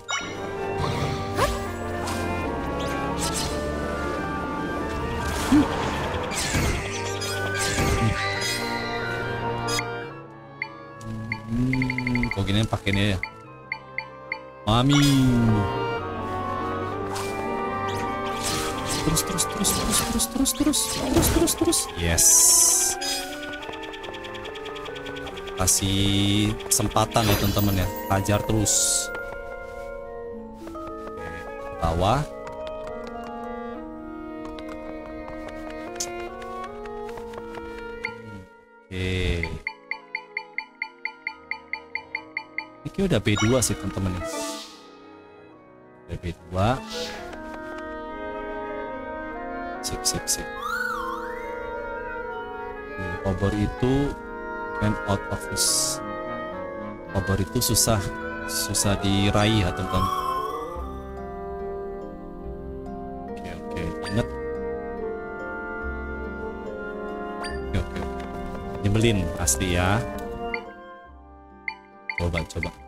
Ini ya? Mami. Terus terus terus terus terus terus terus terus terus terus. Yes. Kasih kesempatan ya teman-teman ya. Hajar terus. Bawah. Ini udah B2 sih teman-teman ya. Udah B2. Sip, sip, sip. Oke, Obor itu went out of his. Obor itu susah, susah diraih ya teman-teman. Oke, oke. Oke, oke. Nyebelin asli ya. Coba, coba.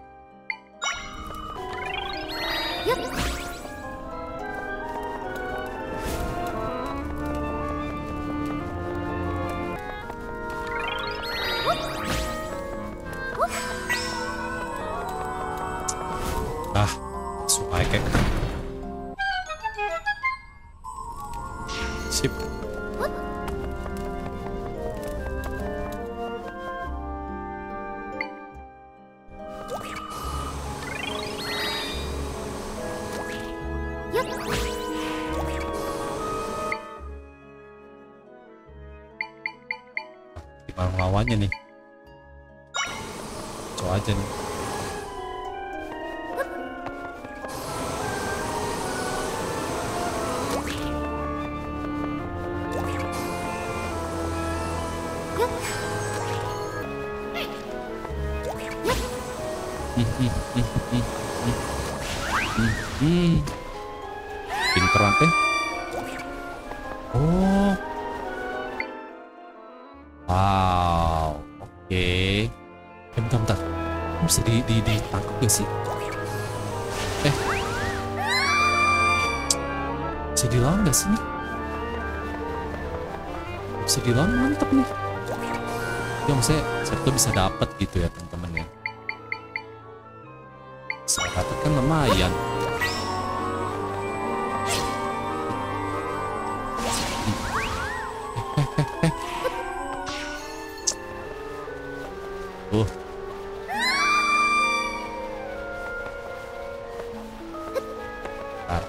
Maksudnya Serto bisa dapat gitu ya teman-teman ya. Bisa kan lumayan. Bentar.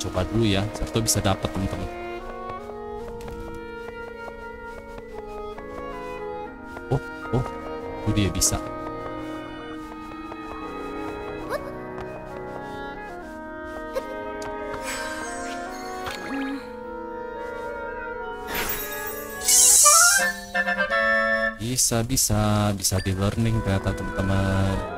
Coba dulu ya, Serto bisa dapat teman-teman. Bisa, bisa, bisa di learning ternyata teman-teman.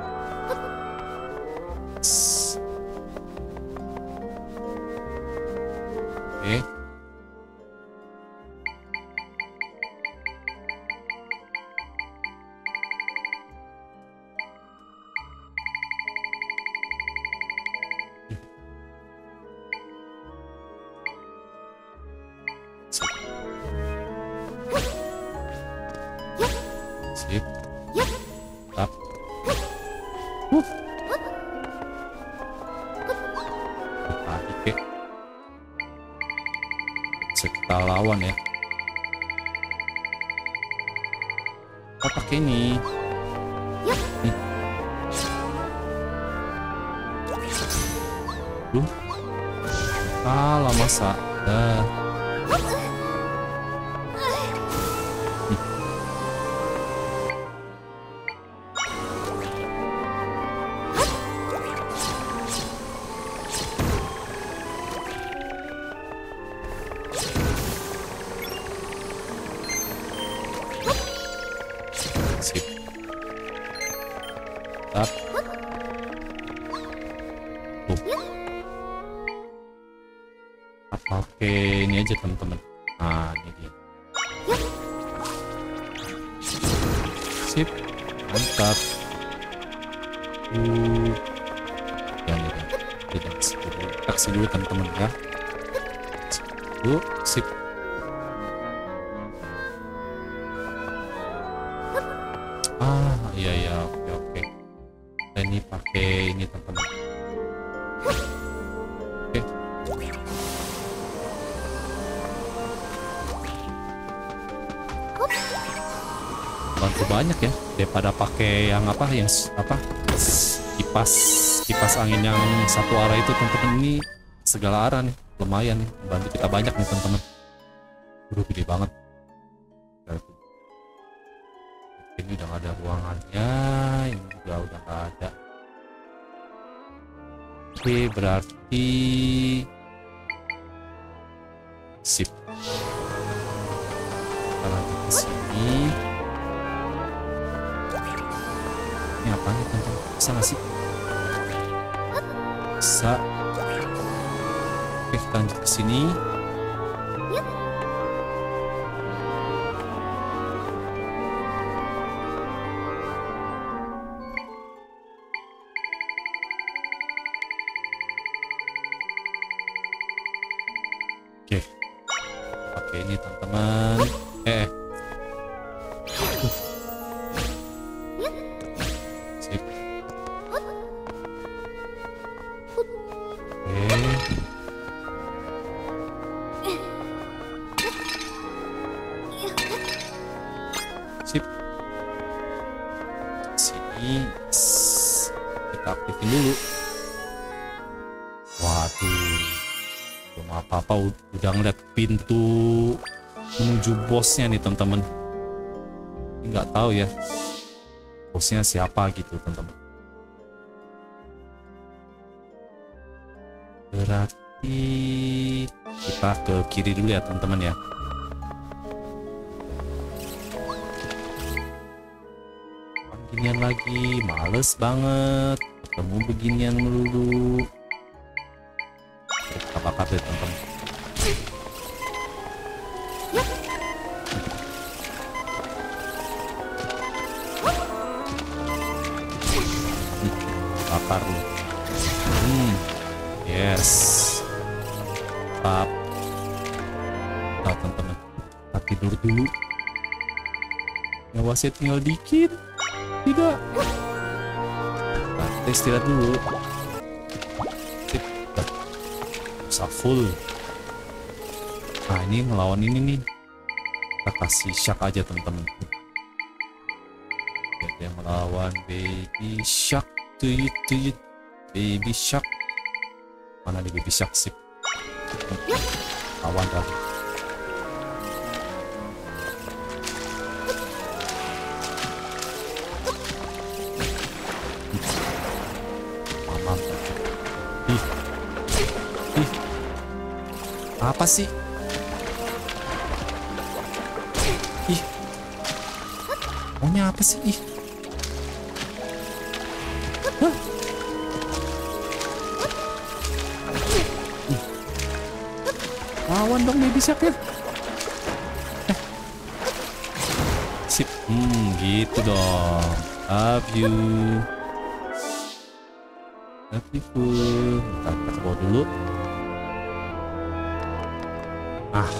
Oke ini aja teman-teman. Nah, ini dia. Sip. Mantap. Uh. Ya, ya, ya. Kita kasih dulu, teman-teman ya. Dulu, sip. Ah, iya iya, oke oke. Dan ini pakai ini teman-teman. Banyak ya daripada pakai yang apa yang apa kipas kipas angin yang satu arah itu teman-teman ini segala arah nih lumayan nih bantu kita banyak nih teman-teman. Udah gede banget. ini udah ada ruangannya ini juga udah ada oke berarti bisa gak sih? Bisa. Oke kita lanjut ke sini bosnya nih teman-teman. Nggak tahu ya bosnya siapa gitu teman-teman. Berarti kita ke kiri dulu ya teman-teman ya. Ginian lagi males banget. Ketemu beginian melulu tinggal dikit. Tidak nah, kita istirahat dulu. Bisa full. Nah ini ngelawan ini nih. Kita kasih shark aja teman-teman. Biar dia melawan baby shark. Tuyut tuyut. Baby shark. Mana nih baby shark sip? Lawan dah Apa sih? Ih. Maunya apa sih? Ih. Lawan dong baby shark ya. Eh. Sip. Hmm, gitu dong. Love you. Beautiful. Bentar, kita bawah dulu. Ah,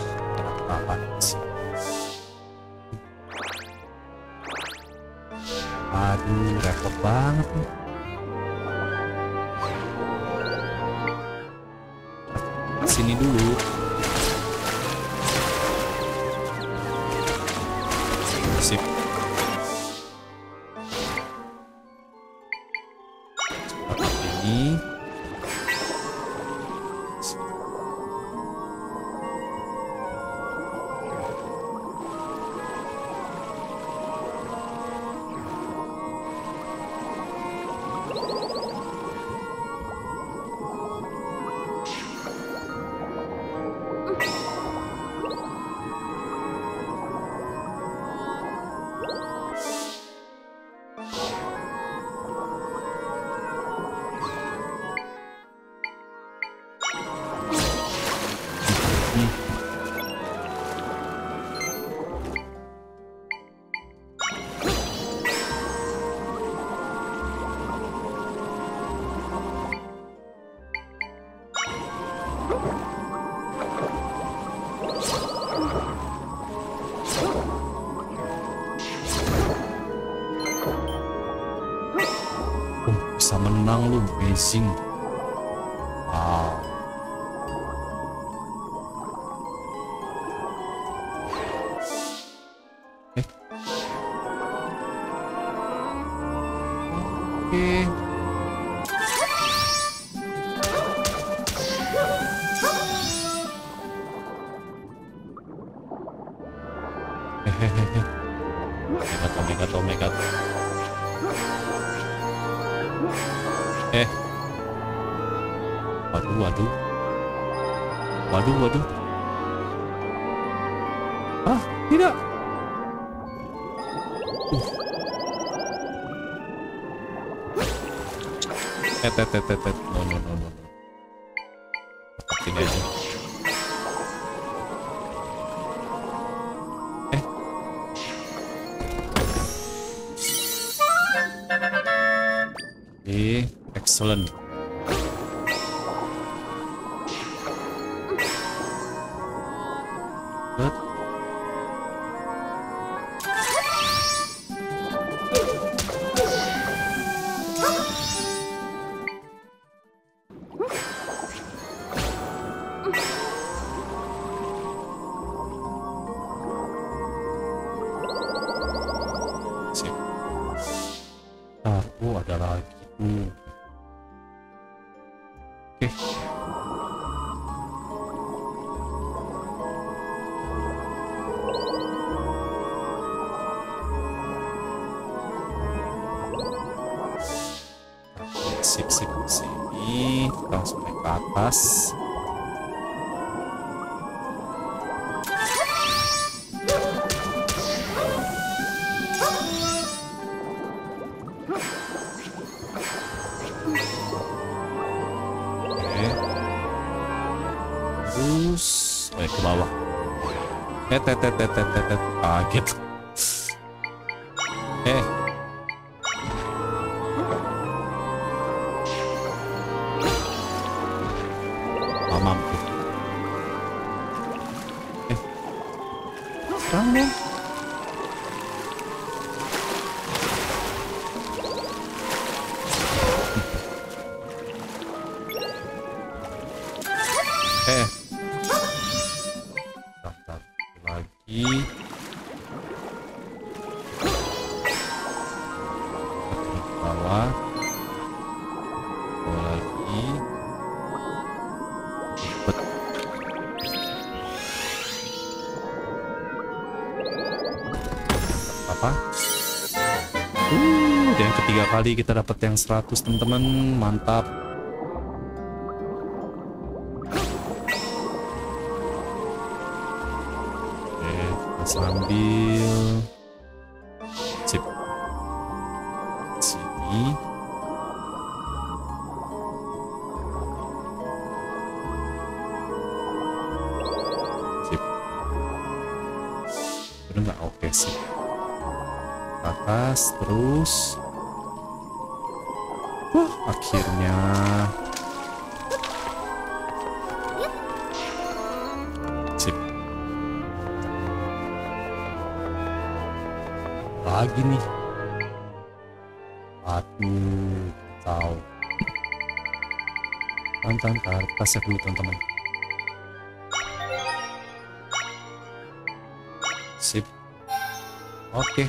Eh, tet, tet, tet, Sip, sip, sini. Kita langsung naik ke atas. Oke. Terus, oh ke bawah. Eh, tet, tet, tet, tet, tet, tet. Kaget. Eh. Kali kita dapat yang 100 teman-teman. Mantap. Tantan tas ya dulu teman-teman sip oke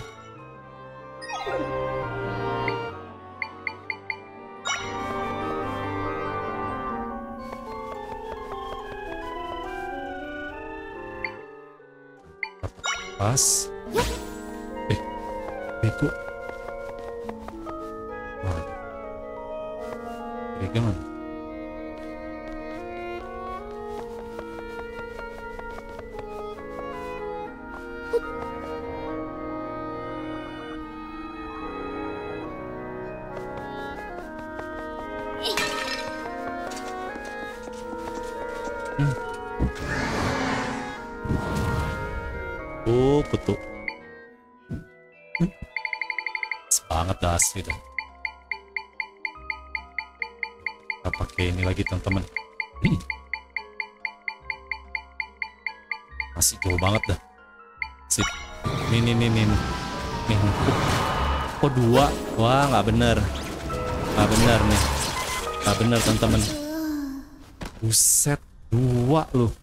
nggak bener. Nggak bener nih. Nggak bener teman-teman. Buset. Dua loh.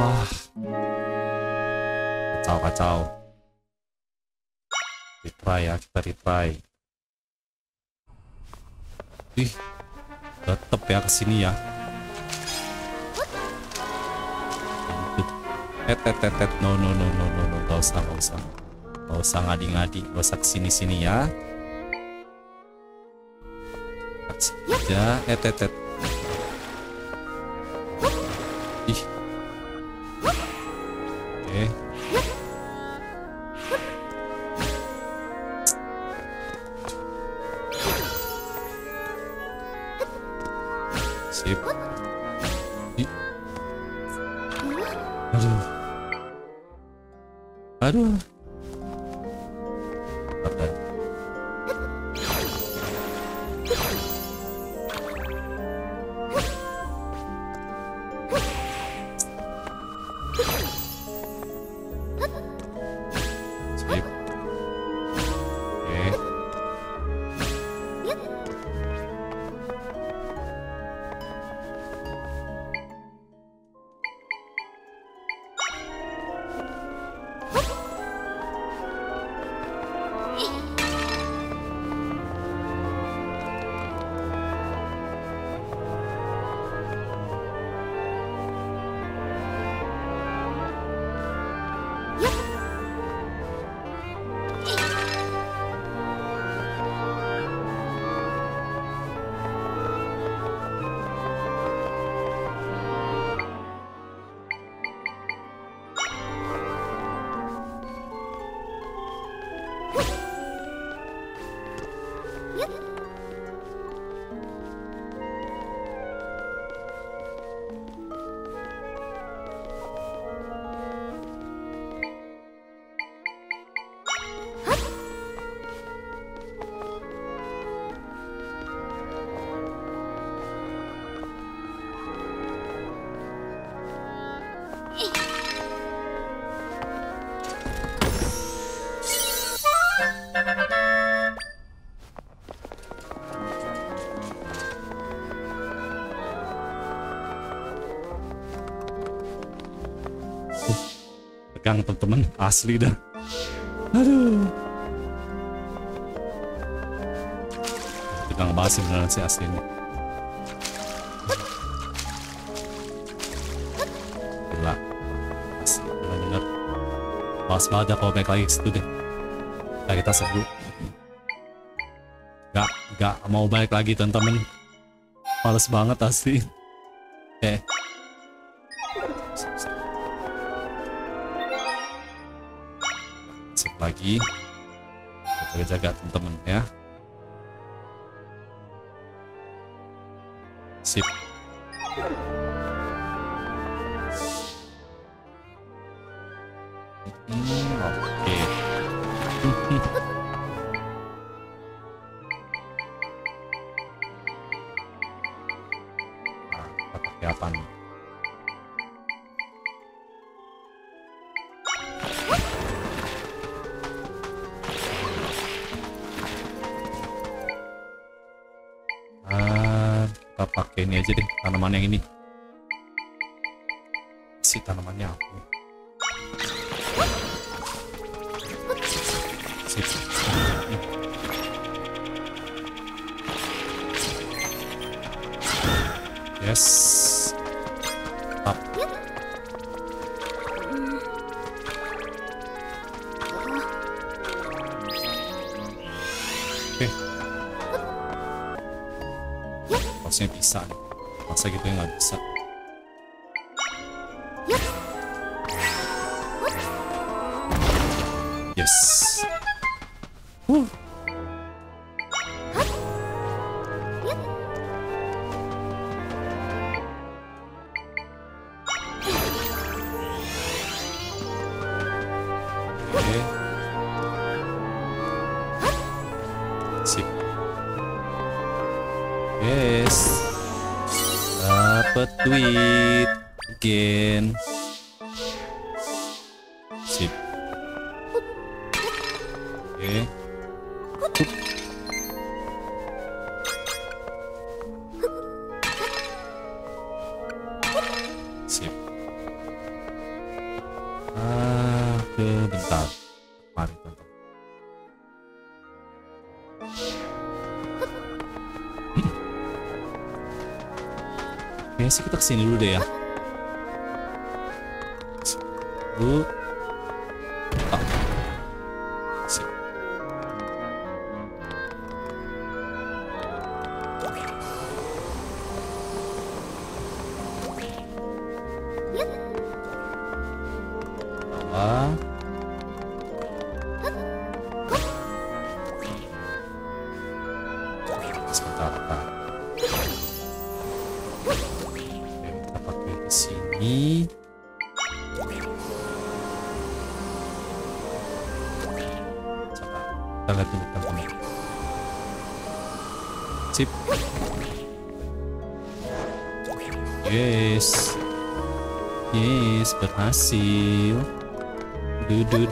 Wah. Kacau kacau. Retry ya, kita retry. Ih, tetep ya ke sini ya. Eh, tet, tet, tet. No, no, no, no, no, no, gak usah, gak usah. Gak usah ngadi-ngadi, gak usah ke sini-sini ya. Aja, eh, asli dah. Aduh. Tegang banget sih beneran sih asli ini. Gila. Asli bener-bener. Males banget ya kalau balik lagi situ deh. Nah, kita save gak, gak mau balik lagi teman-teman. Males banget asli lagi. Jaga-jaga teman-teman ya kita pakai ini aja deh, tanaman yang ini. Si tanamannya aku.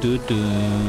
do do.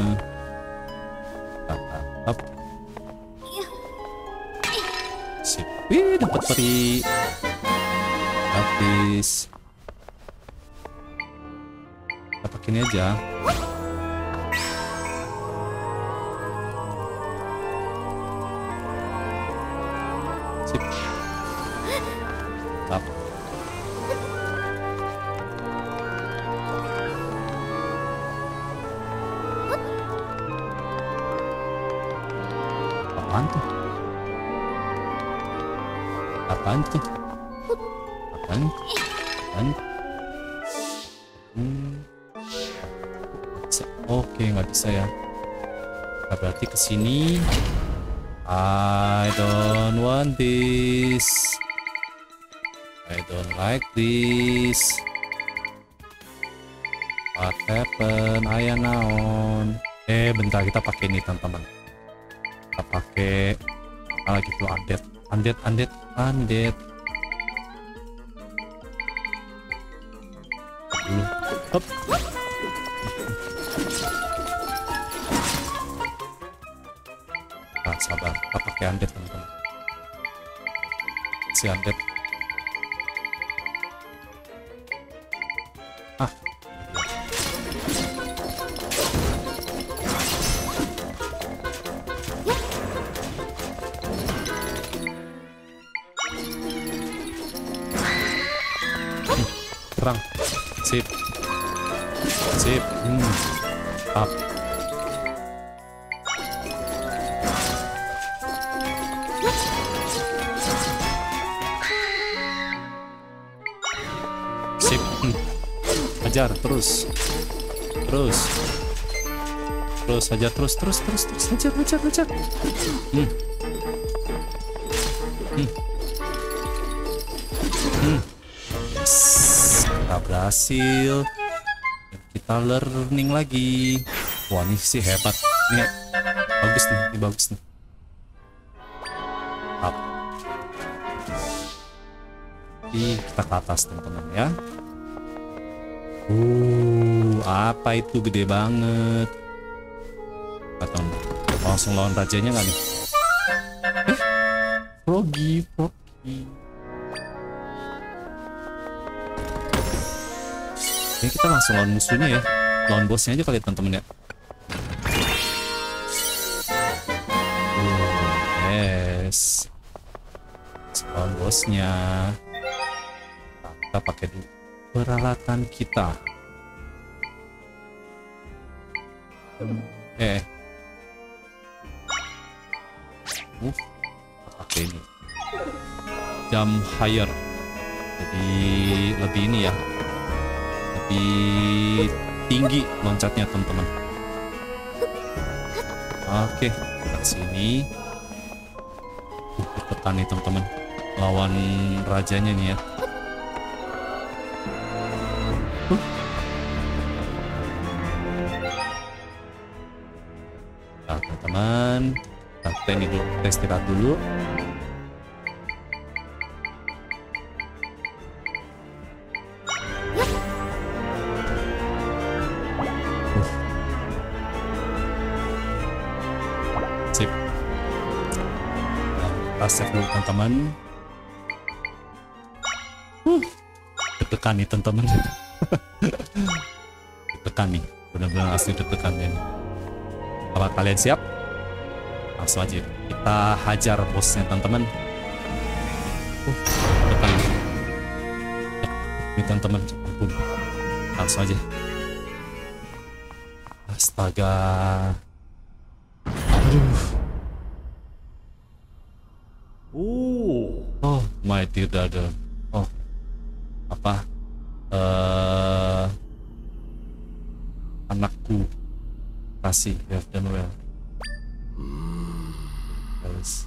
Sini. I don't want this. I don't like this. What happened? Ayah naon? Eh, bentar kita pakai ini teman-teman. Kita pakai apa lagi tuh undead, undead, undead, undead. Dulu. Hop. sabar sabar. Kita pakai ya, undead teman-teman. Si undead ah. Hmm, Sip. Sip. Hmm. up Hajar terus. Terus. Terus hajar terus terus terus terus hajar hajar hajar. Hmm. Hmm. Hmm. Yes, kita berhasil. Kita learning lagi. Wah ini sih hebat. Ini bagus nih, ini bagus nih. Up. Kita ke atas teman-teman ya. Apa itu gede banget. Atau langsung lawan rajanya nggak nih? Eh, Froggy, Froggy. Ini kita langsung lawan musuhnya ya. Lawan bosnya aja kali ya teman-teman ya. Uh, yes. Lawan bosnya. Kita pakai dulu peralatan kita. Eh. Uh, pakai ini. Jam higher. Jadi lebih ini ya. Lebih tinggi loncatnya teman-teman. Oke, kita sini. Uh, nih teman-teman. Lawan rajanya nih ya. Dulu. Sip. Nah, save teman-teman. Uh. Nih teman-teman. Deg-degan nih, benar-benar asli deg-degan ini. Apa kalian siap? Langsung aja kita hajar bosnya teman-teman. Uh, depan. Ini teman-teman, ampun. Langsung aja. Astaga. Aduh. Uh, Oh, my dear daughter. Oh, apa? Eh, anakku kasih you have done well. Yes.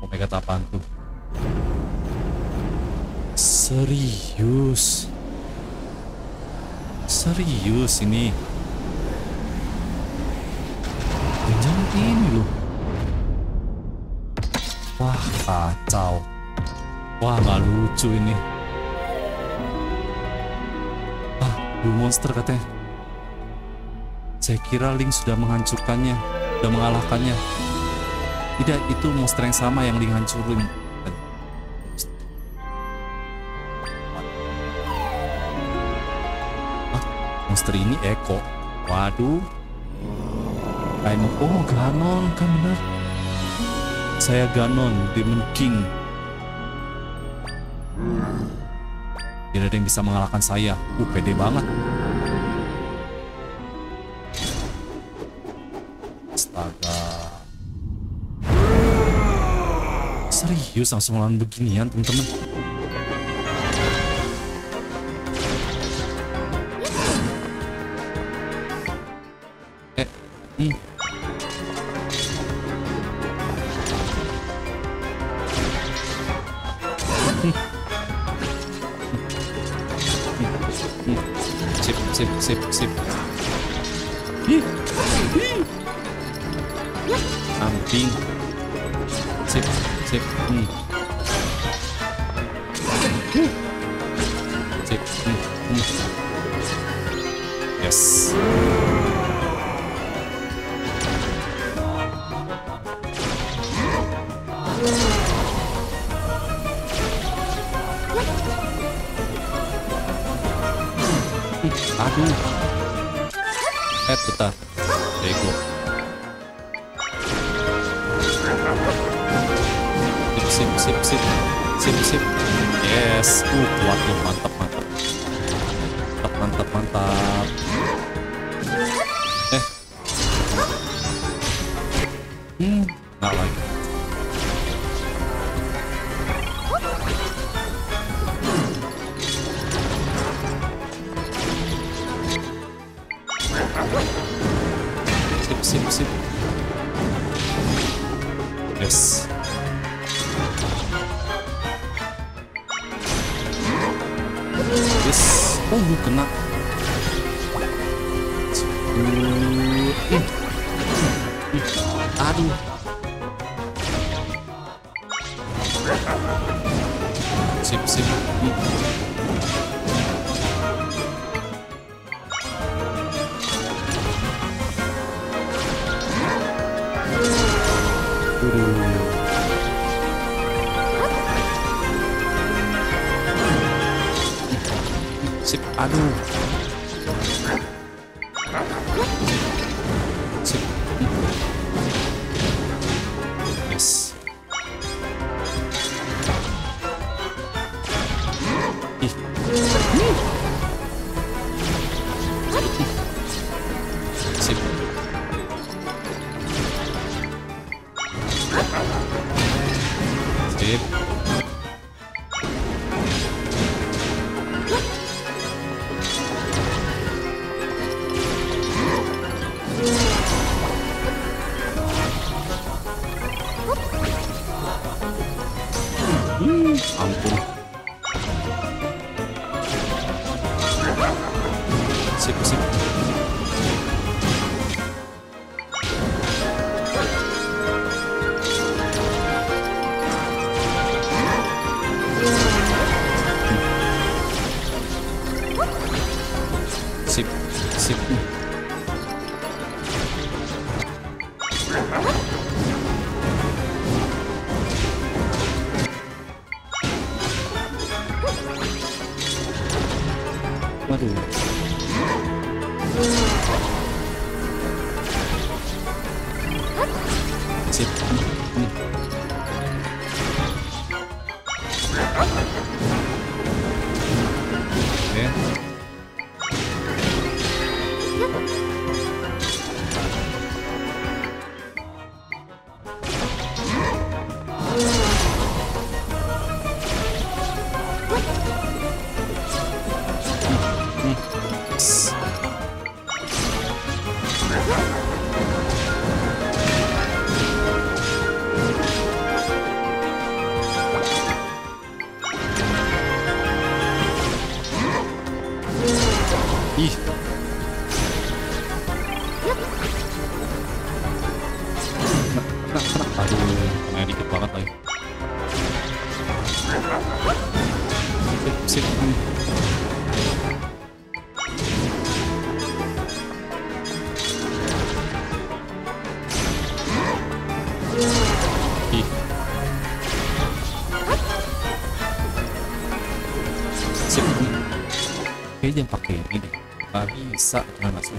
Oh my god, apaan tuh? Serius? Serius ini? Jangan ini loh. Wah kacau. Wah nggak lucu ini. Blue monster katanya. Saya kira Link sudah menghancurkannya, sudah mengalahkannya. Tidak, itu monster yang sama yang Link hancurin. Ah, monster ini Eko. Waduh. Kayak oh Ganon kan bener. Saya Ganon, Demon King. Tidak ada yang bisa mengalahkan saya. Uh, pede banget. Astaga. Serius langsung lawan beginian, teman-teman.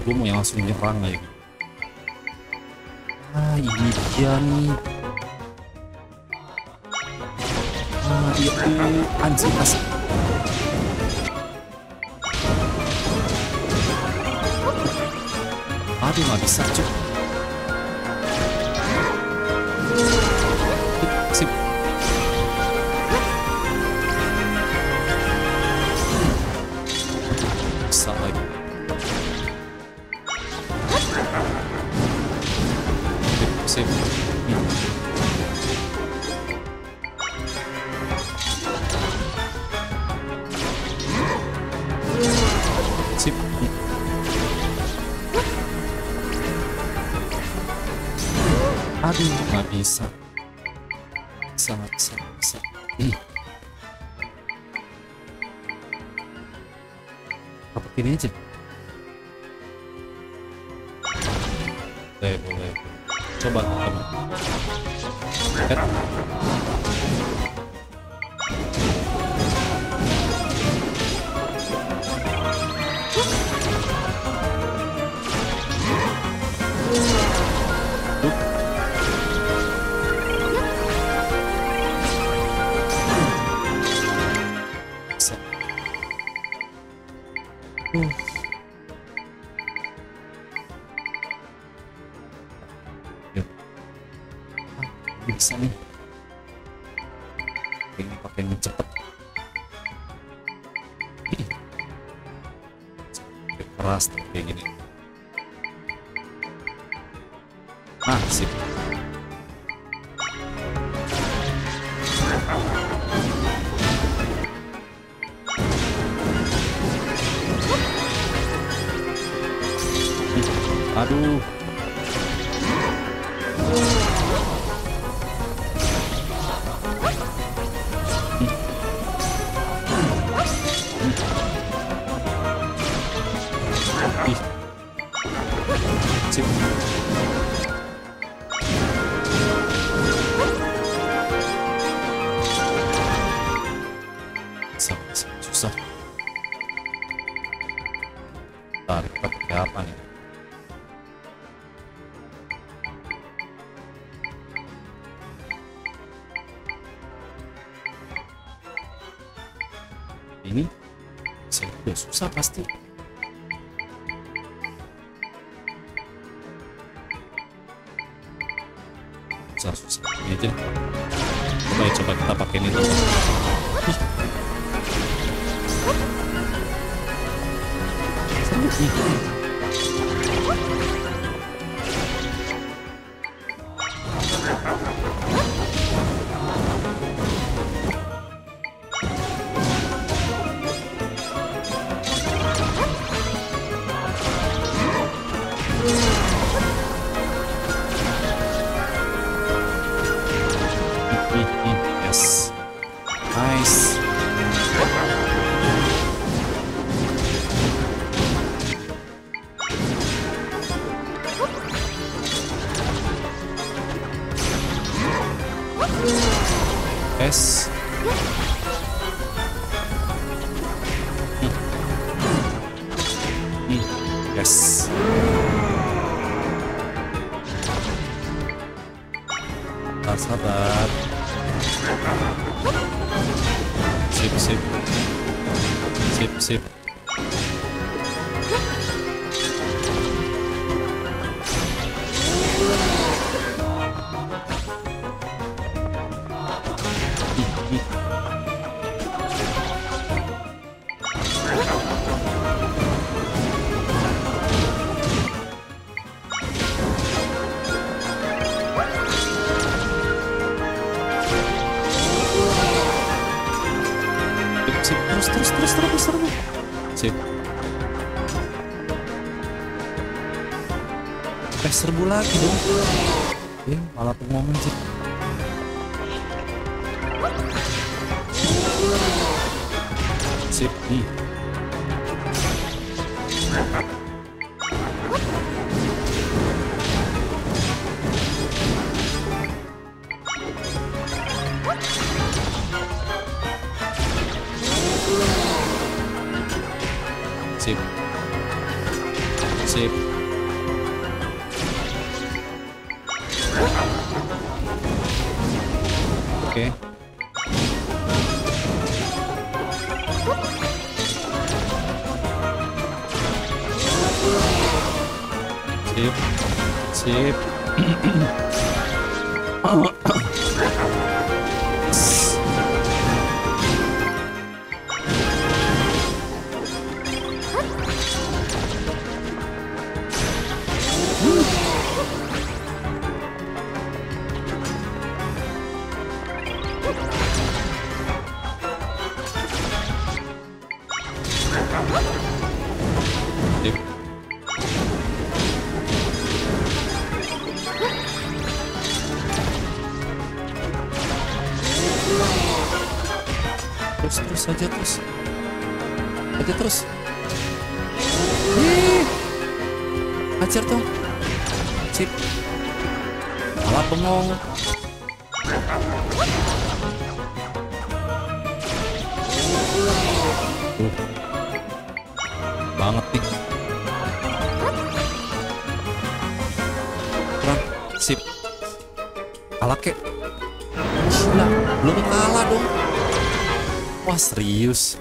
gue mau yang langsung nyerang aja. Ah ini dia nih. Ah itu anjing masih lagi dong. Eh malah pengumuman sih. Sip nih Serius?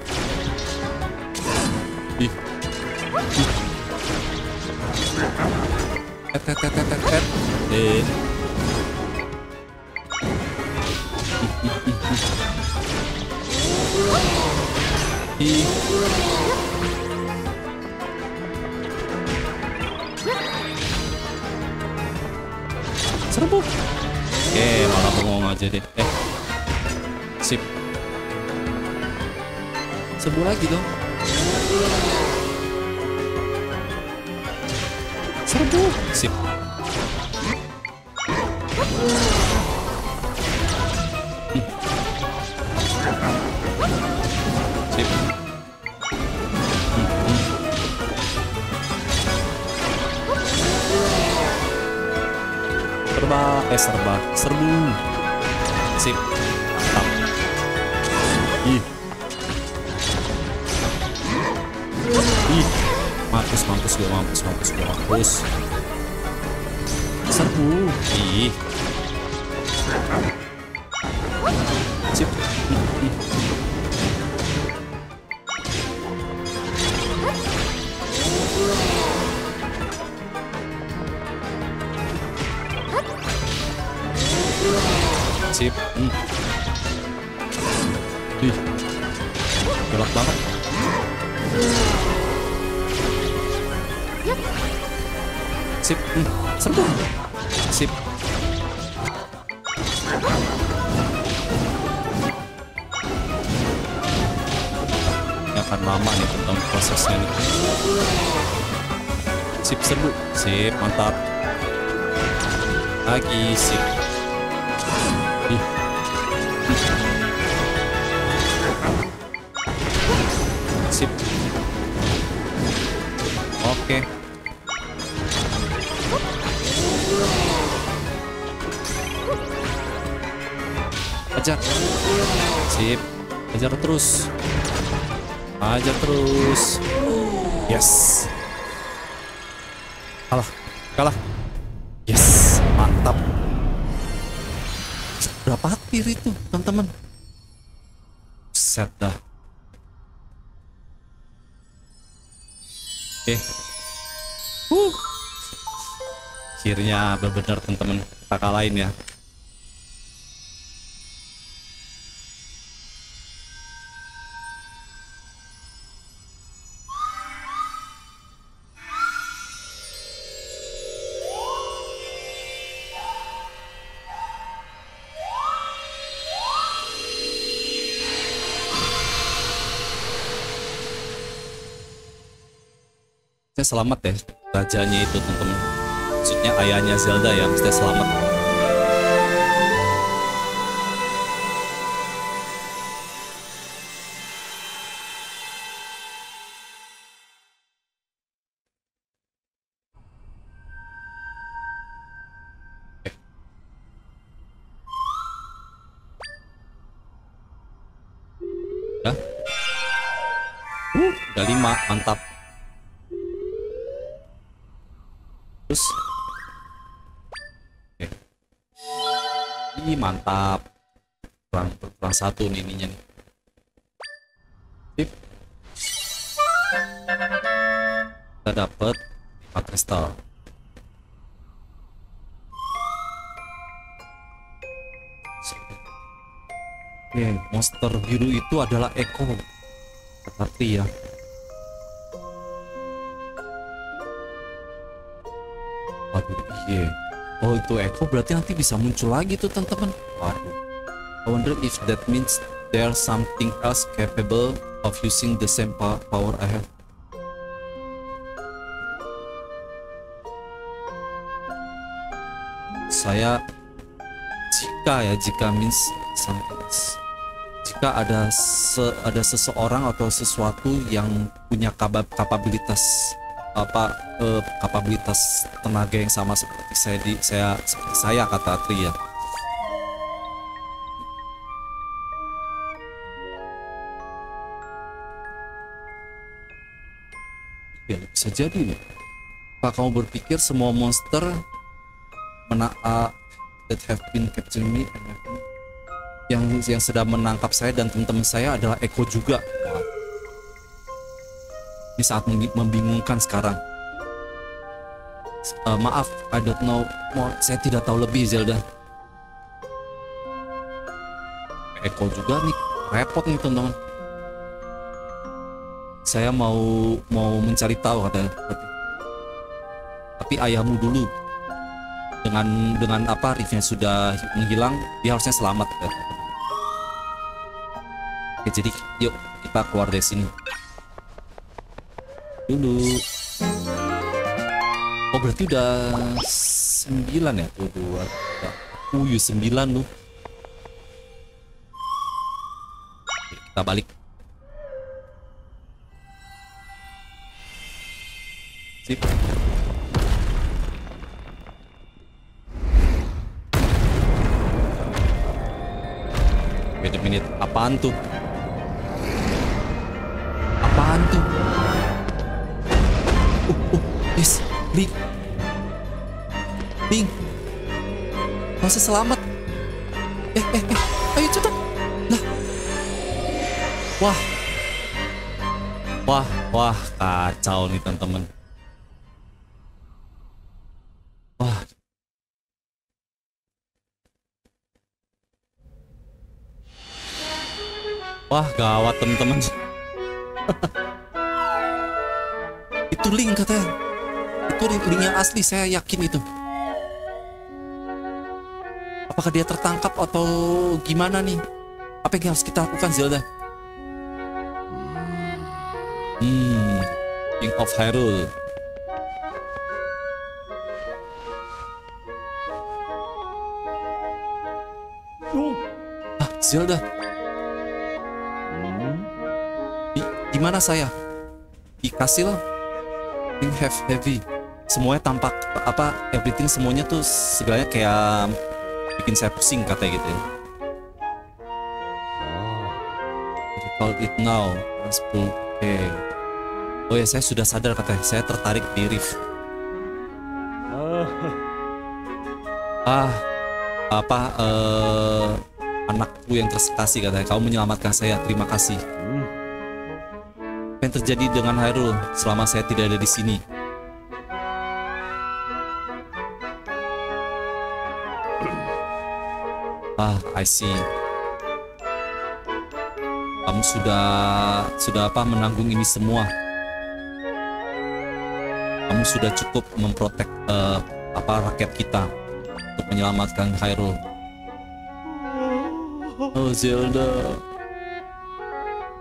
Akan lama nih tentang prosesnya nih. Sip serbu. Sip, mantap. Lagi sip. Ih. Sip. Oke. Ajar. Sip. Ajar terus. Ajar terus. Yes. Kalah. Kalah. Yes. Mantap. Berapa aktif itu, teman-teman? Set dah. Oke. Uh. Akhirnya benar-benar teman-teman kita kalahin ya. Selamat ya rajanya itu teman-teman. Maksudnya ayahnya Zelda ya, mesti selamat. Satu nih ininya nih. Sip. Kita dapat 4 kristal. Oke, monster biru itu adalah Eko. Tapi ya. Waduh, iya. Oh itu Eko berarti nanti bisa muncul lagi tuh teman-teman. Waduh. Wonder if that means there's something else capable of using the same power I have. Saya jika ya jika means something else. Jika ada se, ada seseorang atau sesuatu yang punya kaba- kapabilitas apa eh, kapabilitas tenaga yang sama seperti saya di saya seperti saya kata Atri ya. Bisa jadi nih. Apa kamu berpikir semua monster mena uh, that have been capturing me and have been- yang yang sedang menangkap saya dan teman-teman saya adalah Eko juga. Wah. Ini saat membi- membingungkan sekarang. Eh, maaf, I don't know more. Saya tidak tahu lebih Zelda. Eko juga nih repot nih teman-teman saya mau mau mencari tahu katanya. Tapi ayahmu dulu dengan dengan apa Rifnya sudah menghilang dia harusnya selamat ya. Oke, jadi yuk kita keluar dari sini. Dulu. Oh berarti udah sembilan ya? Tuh dua Uyuh sembilan Oke, kita balik apaan tuh? Apaan tuh? Uh, uh, yes, Link. Link. Masih selamat. Eh, eh, eh, ayo cepat. Lah. Wah. Wah, wah, kacau nih teman-teman. Wah gawat temen-temen Itu link katanya. Itu link, link yang asli saya yakin itu. Apakah dia tertangkap atau gimana nih? Apa yang harus kita lakukan Zelda? Hmm King of Hyrule. Zelda mana saya? Di kastil Think have heavy. Semuanya tampak apa everything semuanya tuh segalanya kayak bikin saya pusing katanya gitu ya. Recall it now. Oke. Okay. Oh ya saya sudah sadar katanya saya tertarik di Rift. Ah apa eh anakku yang terkasih katanya kamu menyelamatkan saya terima kasih yang terjadi dengan Hyrule selama saya tidak ada di sini. Ah I see. Kamu sudah sudah apa menanggung ini semua? Kamu sudah cukup memprotek eh, apa rakyat kita untuk menyelamatkan Hyrule Oh Zelda.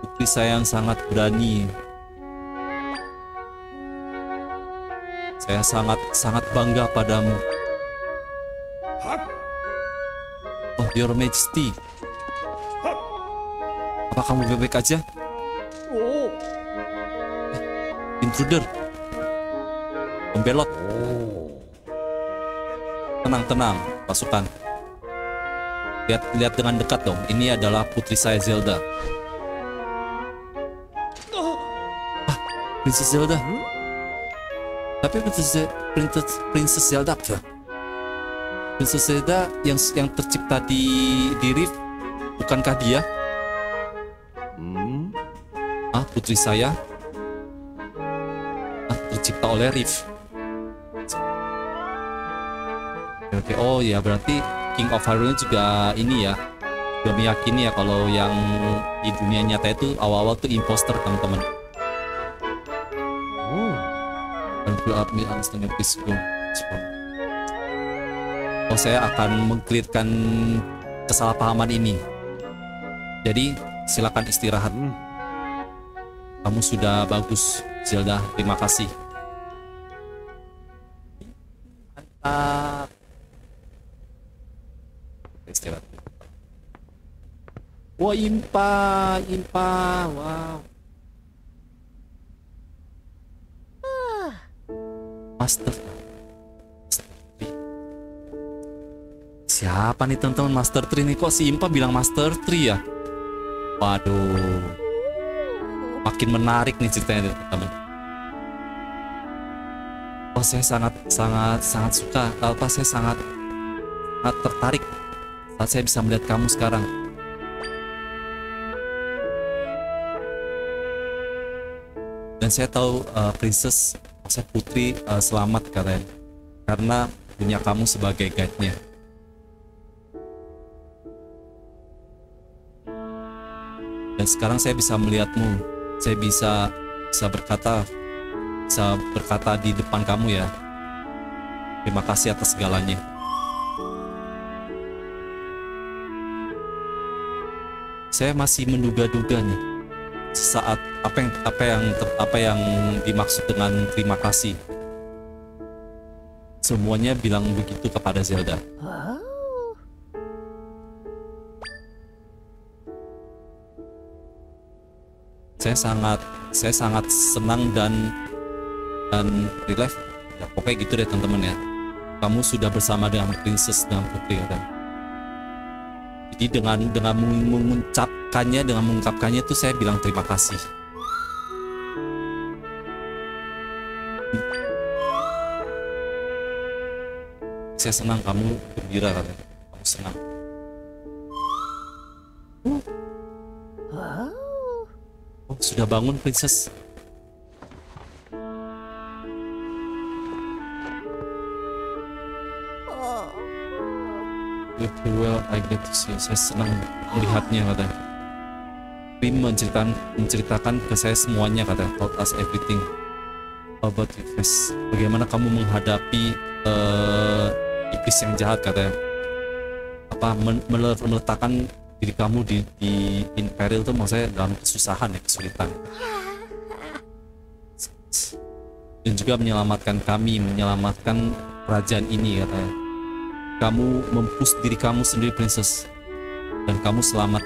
Putri saya yang sangat berani Saya sangat sangat bangga padamu. Oh Your Majesty. Apa kamu baik-baik aja? Eh, Intruder. Pembelot. Tenang tenang pasukan. Lihat lihat dengan dekat dong. Ini adalah putri saya Zelda. Ah Princess Zelda tapi Princess Princess Princess Zelda apa? Princess Zelda yang yang tercipta di di Rift bukankah dia ah putri saya ah tercipta oleh Rift Oke, oh ya berarti King of Hyrule juga ini ya juga meyakini ya kalau yang di dunia nyata itu awal-awal tuh imposter teman-teman. Up me understand please go. Oh saya akan mengklirkan kesalahpahaman ini. Jadi silakan istirahat. Kamu sudah bagus Zelda. Terima kasih. Mantap istirahat. Wah impa, impa, wow. Master. Siapa nih teman-teman Master Tree nih? Kok si Impa bilang Master Tree ya? Waduh. Makin menarik nih ceritanya teman-teman. Oh saya sangat sangat sangat suka. Apa saya sangat sangat tertarik saat saya bisa melihat kamu sekarang. Dan saya tahu uh, Princess, saya Putri uh, selamat kalian. Karena punya kamu sebagai guide-nya. dan sekarang saya bisa melihatmu. Saya bisa bisa berkata bisa berkata di depan kamu ya. Terima kasih atas segalanya. Saya masih menduga-duga nih sesaat apa yang apa yang apa yang dimaksud dengan terima kasih. Semuanya bilang begitu kepada Zelda. Saya sangat saya sangat senang dan dan relief. Ya pokoknya gitu deh teman-teman ya. Kamu sudah bersama dengan princess dengan putri kan jadi dengan dengan mengucapkannya dengan mengungkapkannya itu saya bilang terima kasih. Saya senang kamu gembira kan kamu senang. Oh, sudah bangun, Princess. Very well, I get to see. Saya senang melihatnya, katanya. Pim menceritakan, menceritakan ke saya semuanya, katanya. Told us everything about you, Fes. Bagaimana kamu menghadapi eh, iblis yang jahat, katanya. Apa, meletakkan diri kamu di, di in peril tuh maksudnya dalam kesusahan ya kesulitan dan juga menyelamatkan kami menyelamatkan kerajaan ini katanya kamu mempus diri kamu sendiri princess. Dan kamu selamat.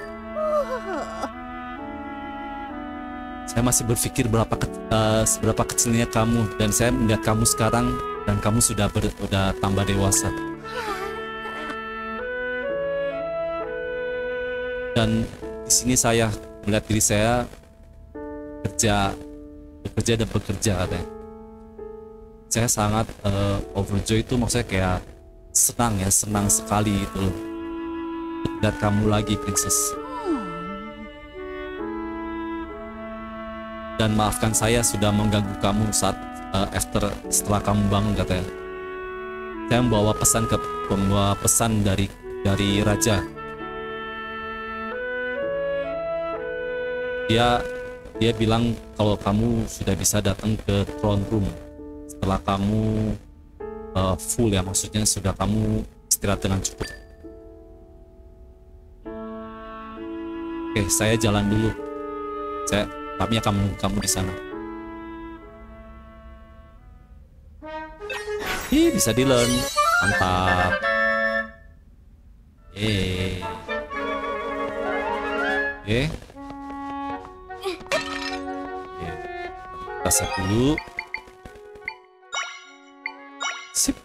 Saya masih berpikir berapa ke- eh, seberapa kecilnya kamu. Dan saya melihat kamu sekarang dan kamu sudah ber, sudah tambah dewasa. Dan di sini saya melihat diri saya kerja bekerja dan bekerja saya sangat eh, overjoyed itu maksudnya kayak senang ya senang sekali itu. Loh lihat kamu lagi princess. Dan maafkan saya sudah mengganggu kamu saat eh, after setelah kamu bangun katanya. Saya membawa pesan ke membawa pesan dari dari raja. Dia dia bilang kalau kamu sudah bisa datang ke throne room. Setelah kamu uh, full ya maksudnya sudah kamu istirahat dengan cukup. Oke saya jalan dulu. Saya kami akan menunggu kamu di sana. Ih, bisa di learn mantap. Eh. Eh. Kita save dulu sip.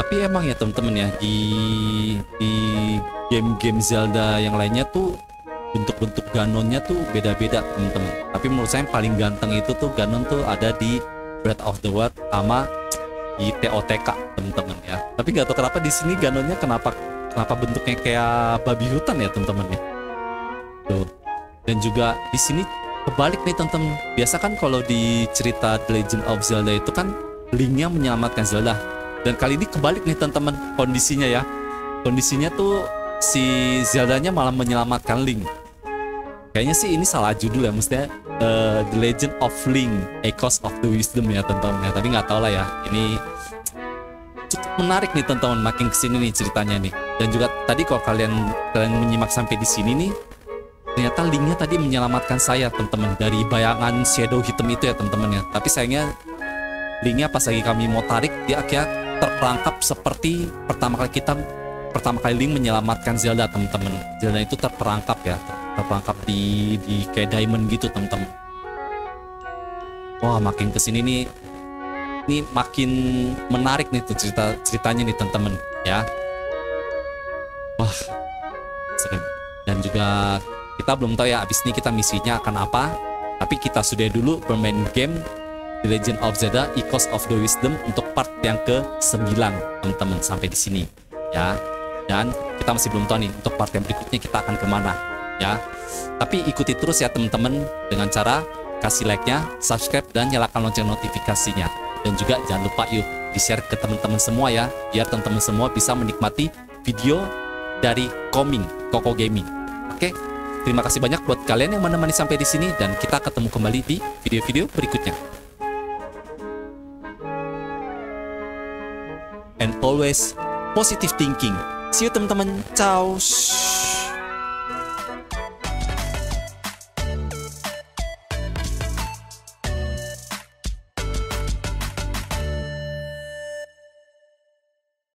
Tapi emang ya temen-temen ya di di game-game Zelda yang lainnya tuh bentuk-bentuk Ganonnya tuh beda-beda temen-temen. Tapi menurut saya yang paling ganteng itu tuh Ganon tuh ada di Breath of the Wild sama di TOTK temen-temen ya. Tapi nggak tahu kenapa di sini Ganonnya kenapa kenapa bentuknya kayak babi hutan ya temen-temen ya. Tuh. Dan juga di sini kebalik nih temen-temen biasa kan kalau di cerita The Legend of Zelda itu kan Linknya menyelamatkan Zelda. Dan kali ini kebalik nih teman-teman kondisinya ya. Kondisinya tuh si Zeldanya malah menyelamatkan Link. Kayaknya sih ini salah judul ya maksudnya eh, The Legend of Link Echoes of the Wisdom ya teman-teman. Ya tapi nggak tahu lah ya. Ini cukup menarik nih teman-teman makin ke sini nih ceritanya nih. Dan juga tadi kalau kalian kalian menyimak sampai di sini nih ternyata linknya tadi menyelamatkan saya teman-teman. Dari bayangan shadow hitam itu ya teman-teman ya. Tapi sayangnya linknya pas lagi kami mau tarik dia akhirnya terperangkap seperti pertama kali kita pertama kali Link menyelamatkan Zelda teman-teman. Zelda itu terperangkap ya. Terperangkap di di kayak diamond gitu teman-teman. Wah makin ke sini nih ini makin menarik nih tuh cerita ceritanya nih teman-teman ya. Wah serem. Dan juga kita belum tahu ya abis ini kita misinya akan apa tapi kita sudah dulu bermain game The Legend of Zelda Echoes of the Wisdom untuk part yang ke-9 teman-teman sampai di sini ya. Dan kita masih belum tahu nih untuk part yang berikutnya kita akan ke mana ya. Tapi ikuti terus ya teman-teman dengan cara kasih like-nya, subscribe dan nyalakan lonceng notifikasinya. Dan juga jangan lupa yuk di-share ke teman-teman semua ya, biar teman-teman semua bisa menikmati video dari Coming Koko Gaming. Oke, terima kasih banyak buat kalian yang menemani sampai di sini dan kita ketemu kembali di video-video berikutnya. And always positive thinking. See you teman-teman. Ciao.